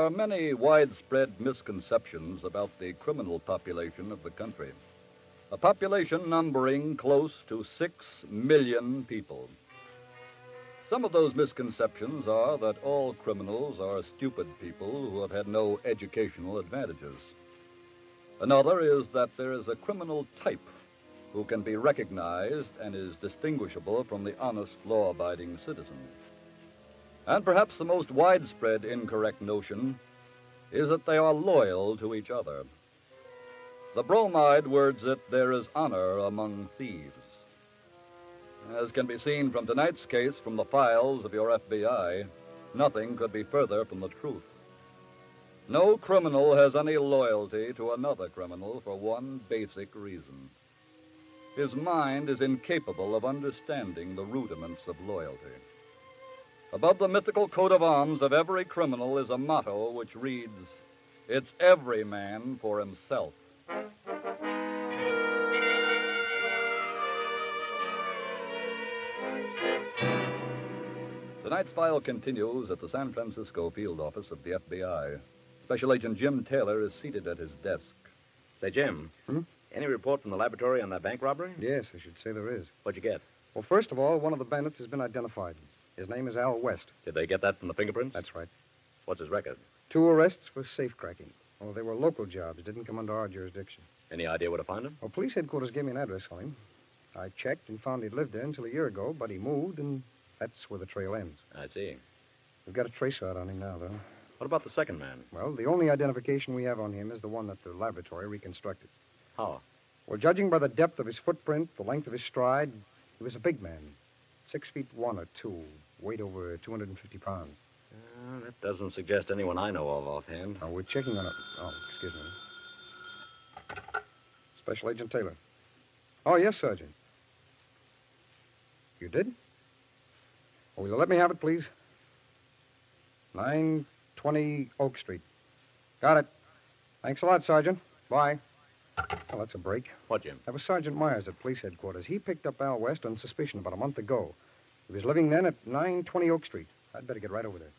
Are many widespread misconceptions about the criminal population of the country. A population numbering close to six million people. Some of those misconceptions are that all criminals are stupid people who have had no educational advantages. Another is that there is a criminal type who can be recognized and is distinguishable from the honest, law abiding citizen. And perhaps the most widespread incorrect notion is that they are loyal to each other. The bromide words it, there is honor among thieves. As can be seen from tonight's case from the files of your FBI, nothing could be further from the truth. No criminal has any loyalty to another criminal for one basic reason. His mind is incapable of understanding the rudiments of loyalty. Above the mythical coat of arms of every criminal is a motto which reads, It's every man for himself. Tonight's file continues at the San Francisco field office of the FBI. Special Agent Jim Taylor is seated at his desk. Say, Jim. Hmm? Any report from the laboratory on that bank robbery? Yes, I should say there is. What'd you get? Well, first of all, one of the bandits has been identified. His name is Al West. Did they get that from the fingerprints? That's right. What's his record? Two arrests for safecracking. Oh, they were local jobs, didn't come under our jurisdiction. Any idea where to find him? Well, police headquarters gave me an address on him. I checked and found he'd lived there until a year ago, but he moved, and that's where the trail ends. I see. We've got a trace out on him now, though. What about the second man? Well, the only identification we have on him is the one that the laboratory reconstructed. How? Well, judging by the depth of his footprint, the length of his stride, he was a big man. Six feet one or two, weighed over 250 pounds. Uh, that doesn't suggest anyone I know of offhand. Oh, we're checking on it. Oh, excuse me. Special Agent Taylor. Oh, yes, Sergeant. You did? Oh, will you let me have it, please? 920 Oak Street. Got it. Thanks a lot, Sergeant. Bye. Well, that's a break. What, Jim? That was Sergeant Myers at police headquarters. He picked up Al West on suspicion about a month ago. He was living then at 920 Oak Street. I'd better get right over there.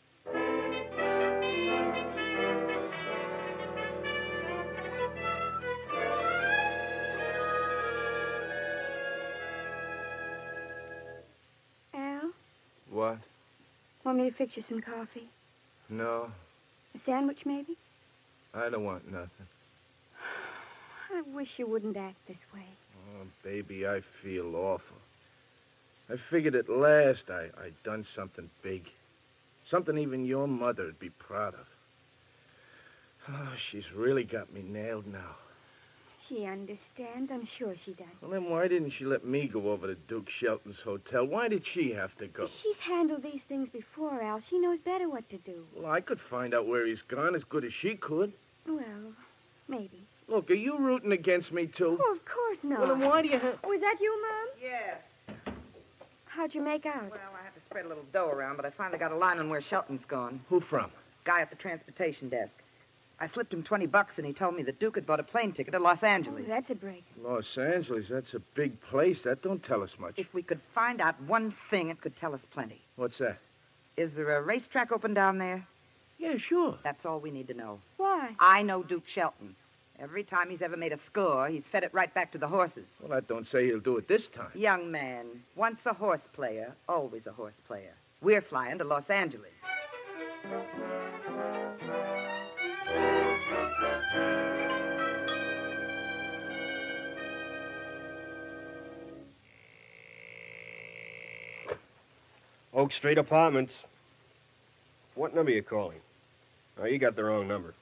Al, What? want me to fix you some coffee? No, A sandwich, maybe? I don't want nothing. I wish you wouldn't act this way. Oh, baby, I feel awful. I figured at last I, I'd done something big. Something even your mother'd be proud of. Oh, she's really got me nailed now. She understands. I'm sure she does. Well, then why didn't she let me go over to Duke Shelton's hotel? Why did she have to go? She's handled these things before, Al. She knows better what to do. Well, I could find out where he's gone as good as she could. Well, maybe. Look, are you rooting against me, too? Oh, of course not. Well, then why do you have... Oh, is that you, Mom? Yes. How'd you make out? Well, I had to spread a little dough around, but I finally got a line on where Shelton's gone. Who from? Guy at the transportation desk. I slipped him 20 bucks, and he told me that Duke had bought a plane ticket to Los Angeles. Oh, that's a break. Los Angeles, that's a big place. That don't tell us much. If we could find out one thing, it could tell us plenty. What's that? Is there a racetrack open down there? Yeah, sure. That's all we need to know. Why? I know Duke Shelton, Every time he's ever made a score, he's fed it right back to the horses. Well, that don't say he'll do it this time. Young man, once a horse player, always a horse player. We're flying to Los Angeles. Oak Street Apartments. What number are you calling? Oh, you got the wrong number.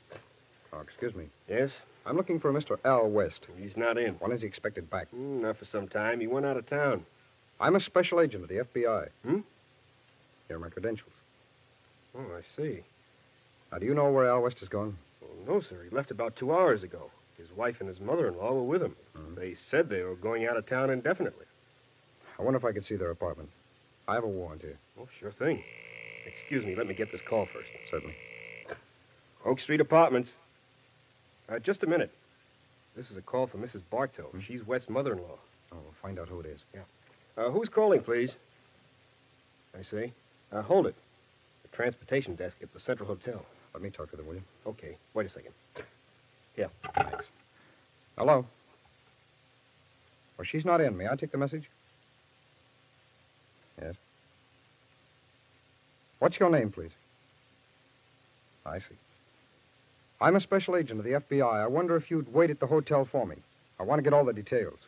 Oh, excuse me. Yes? I'm looking for Mr. Al West. He's not in. When is he expected back? Mm, not for some time. He went out of town. I'm a special agent of the FBI. Hmm? Here are my credentials. Oh, I see. Now, do you know where Al West is going? Well, no, sir. He left about two hours ago. His wife and his mother-in-law were with him. They said they were going out of town indefinitely. I wonder if I could see their apartment. I have a warrant here. Oh, sure thing. Excuse me, let me get this call first. Certainly. Oak Street Apartments. Uh, just a minute. This is a call from Mrs. Bartow. She's West's mother-in-law. Oh, we'll find out who it is. Yeah. Uh, who's calling, please? I see. Uh, hold it. The transportation desk at the Central Hotel. Let me talk to them, will you? Okay. Wait a second. Yeah. Thanks. Hello? Well, she's not in. May I take the message? Yes. What's your name, please? I see. I'm a special agent of the FBI. I wonder if you'd wait at the hotel for me. I want to get all the details.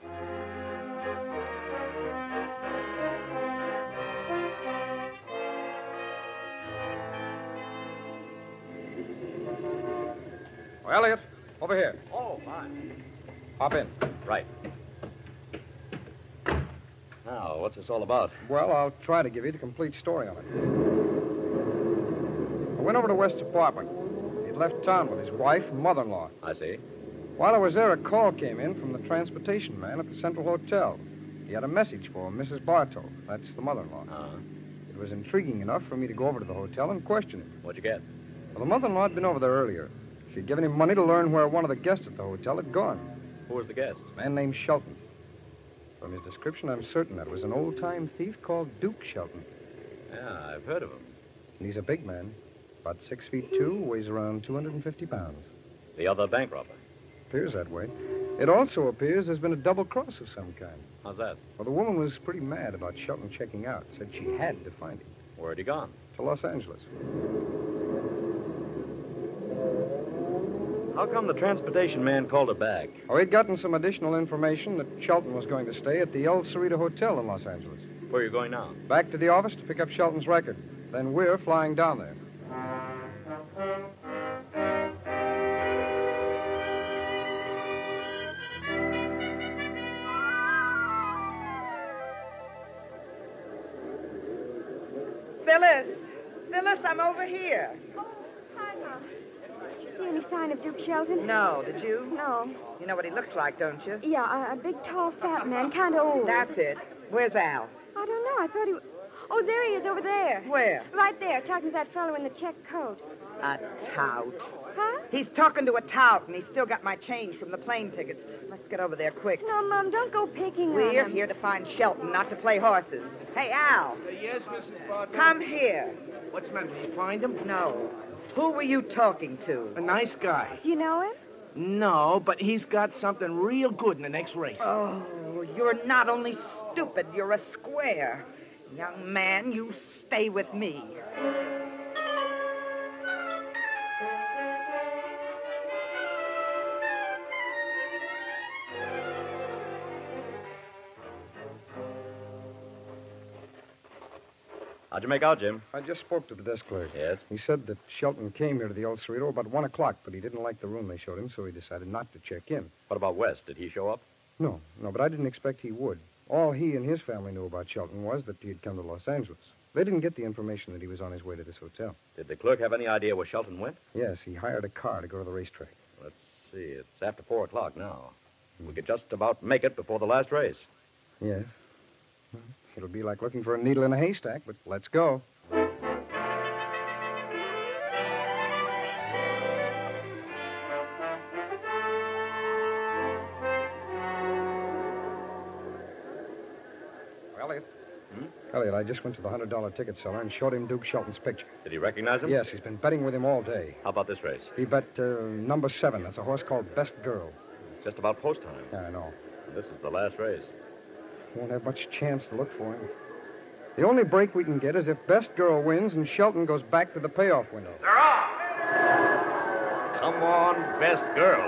Well, Elliot, over here. Oh, fine. Hop in. Right. Now, what's this all about? Well, I'll try to give you the complete story on it. I went over to West's apartment. Left town with his wife and mother-in-law. I see. While I was there, a call came in from the transportation man at the Central Hotel. He had a message for Mrs. Bartow. That's the mother-in-law. Uh-huh. It was intriguing enough for me to go over to the hotel and question him. What'd you get? Well, the mother-in-law had been over there earlier. She'd given him money to learn where one of the guests at the hotel had gone. Who was the guest? A man named Shelton. From his description, I'm certain that was an old-time thief called Duke Shelton. Yeah, I've heard of him. And he's a big man. About six feet two, weighs around 250 pounds. The other bank robber. Appears that way. It also appears there's been a double cross of some kind. How's that? Well, the woman was pretty mad about Shelton checking out. Said she had to find him. Where'd he gone? To Los Angeles. How come the transportation man called her back? Oh, he'd gotten some additional information that Shelton was going to stay at the El Cerrito Hotel in Los Angeles. Where are you going now? Back to the office to pick up Shelton's record. Then we're flying down there. Phyllis! Phyllis, I'm over here. Oh, hi, Mom. Did you see any sign of Duke Shelton? No, did you? No. You know what he looks like, don't you? Yeah, a, a big, tall, fat man, kind of old. That's it. Where's Al? I don't know. I thought he was... Oh, there he is over there. Where? Right there, talking to that fellow in the check coat. A tout. Huh? He's talking to a tout, and he's still got my change from the plane tickets. Let's get over there quick. No, Mom, don't go picking on him. We're here to find Shelton, not to play horses. Hey, Al. Uh, yes, Mrs. Barton. Come here. What's the matter? Did you find him? No. Who were you talking to? A nice guy. Do you know him? No, but he's got something real good in the next race. Oh, you're not only stupid, you're a square. Young man, you stay with me. How'd you make out, Jim? I just spoke to the desk clerk. Yes? He said that Shelton came here to the El Cerrito about 1 o'clock, but he didn't like the room they showed him, so he decided not to check in. What about West? Did he show up? No, no, but I didn't expect he would. All he and his family knew about Shelton was that he had come to Los Angeles. They didn't get the information that he was on his way to this hotel. Did the clerk have any idea where Shelton went? Yes, he hired a car to go to the racetrack. Let's see. It's after four o'clock now. We hmm. could just about make it before the last race. Yes. Well, It'll be like looking for a needle in a haystack, but let's go. Elliot, Elliot, I just went to the $100 ticket seller and showed him Duke Shelton's picture. Did he recognize him? Yes, he's been betting with him all day. How about this race? He bet uh, number seven. That's a horse called Best Girl. It's just about post time. Yeah, I know. This is the last race. Won't have much chance to look for him. The only break we can get is if Best Girl wins and Shelton goes back to the payoff window. They're off! Come on, best girl.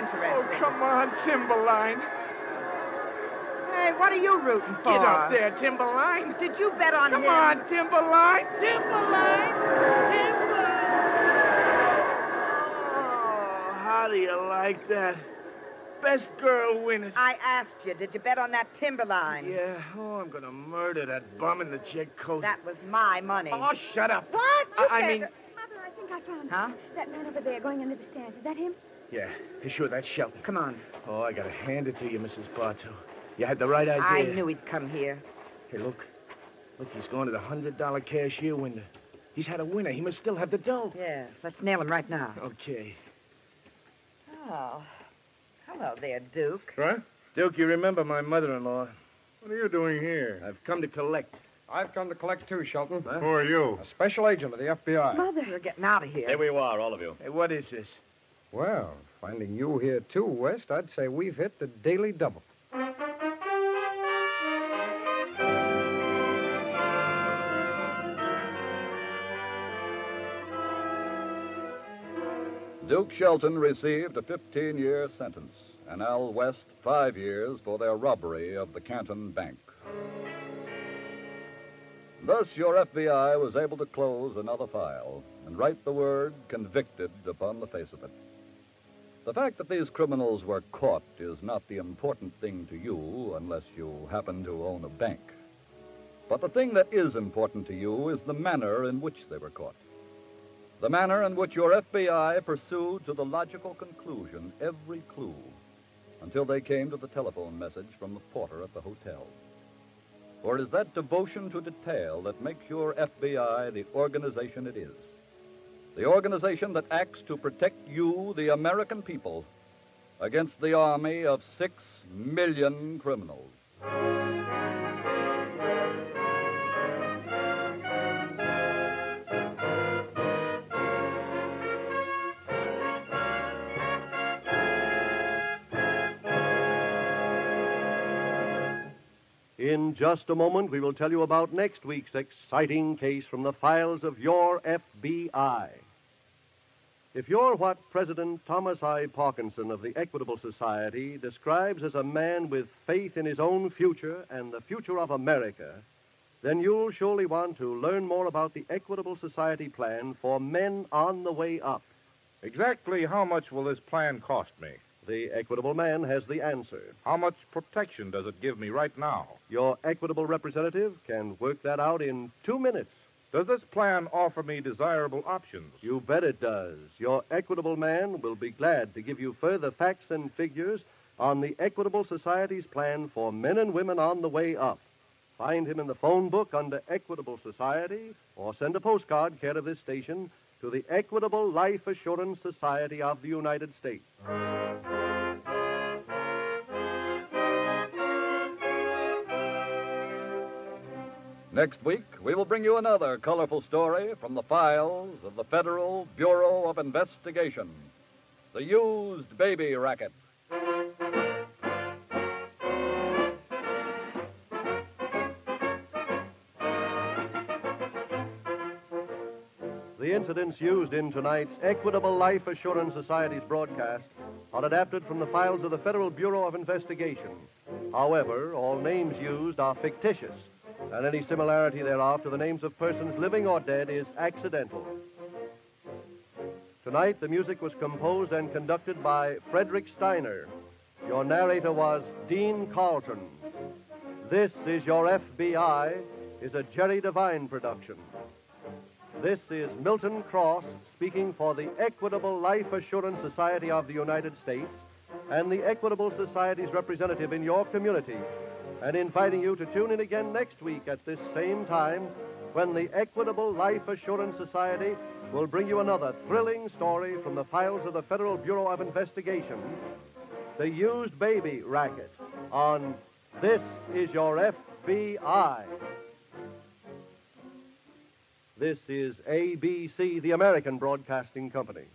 I'm not interested. Oh, come on, Timberline. Hey, what are you rooting for? Get up there, Timberline. Did you bet on Come him? on, Timberline. Timberline. Timberline. Oh, how do you like that? Best girl winners. I asked you, did you bet on that Timberline? Yeah. Oh, I'm gonna murder that bum in the check coat. That was my money. Oh, shut up. What? I- You I can't- mean- Mother, I think I found Huh? him. That man over there going under the stairs. Is that him? Yeah, sure, that's Shelton. Come on. Oh, I gotta hand it to you, Mrs. Bartow. You had the right idea. I knew he'd come here. Hey, look. Look, he's going to the $100 cashier window. He's had a winner. He must still have the dough. Yeah, let's nail him right now. Okay. Oh. Hello there, Duke. What? Duke, you remember my mother-in-law. What are you doing here? I've come to collect. I've come to collect too, Shelton. Who are you? A special agent of the FBI. Mother. We're getting out of here. Here we are, all of you. Hey, what is this? Well, finding you here too, West, I'd say we've hit the daily double. Duke Shelton received a 15 year sentence, and Al West five years for their robbery of the Canton Bank. Thus, your FBI was able to close another file and write the word convicted upon the face of it. The fact that these criminals were caught is not the important thing to you unless you happen to own a bank. But the thing that is important to you is the manner in which they were caught. The manner in which your FBI pursued to the logical conclusion every clue until they came to the telephone message from the porter at the hotel. For it is that devotion to detail that makes your FBI the organization it is. The organization that acts to protect you, the American people, against the army of six million criminals. In just a moment, we will tell you about next week's exciting case from the files of your FBI. If you're what President Thomas I. Parkinson of the Equitable Society describes as a man with faith in his own future and the future of America, then you'll surely want to learn more about the Equitable Society plan for men on the way up. Exactly how much will this plan cost me? The Equitable Man has the answer. How much protection does it give me right now? Your Equitable representative can work that out in two minutes. Does this plan offer me desirable options? You bet it does. Your Equitable Man will be glad to give you further facts and figures on the Equitable Society's plan for men and women on the way up. Find him in the phone book under Equitable Society or send a postcard care of this station to the Equitable Life Assurance Society of the United States. Next week, we will bring you another colorful story from the files of the Federal Bureau of Investigation the used baby racket. The incidents used in tonight's Equitable Life Assurance Society's broadcast are adapted from the files of the Federal Bureau of Investigation. However, all names used are fictitious, and any similarity thereof to the names of persons living or dead is accidental. Tonight, the music was composed and conducted by Frederick Steiner. Your narrator was Dean Carleton. This is your FBI, is a Jerry Devine production. This is Milton Cross speaking for the Equitable Life Assurance Society of the United States and the Equitable Society's representative in your community, and inviting you to tune in again next week at this same time when the Equitable Life Assurance Society will bring you another thrilling story from the files of the Federal Bureau of Investigation the used baby racket on This Is Your FBI. This is ABC, the American Broadcasting Company.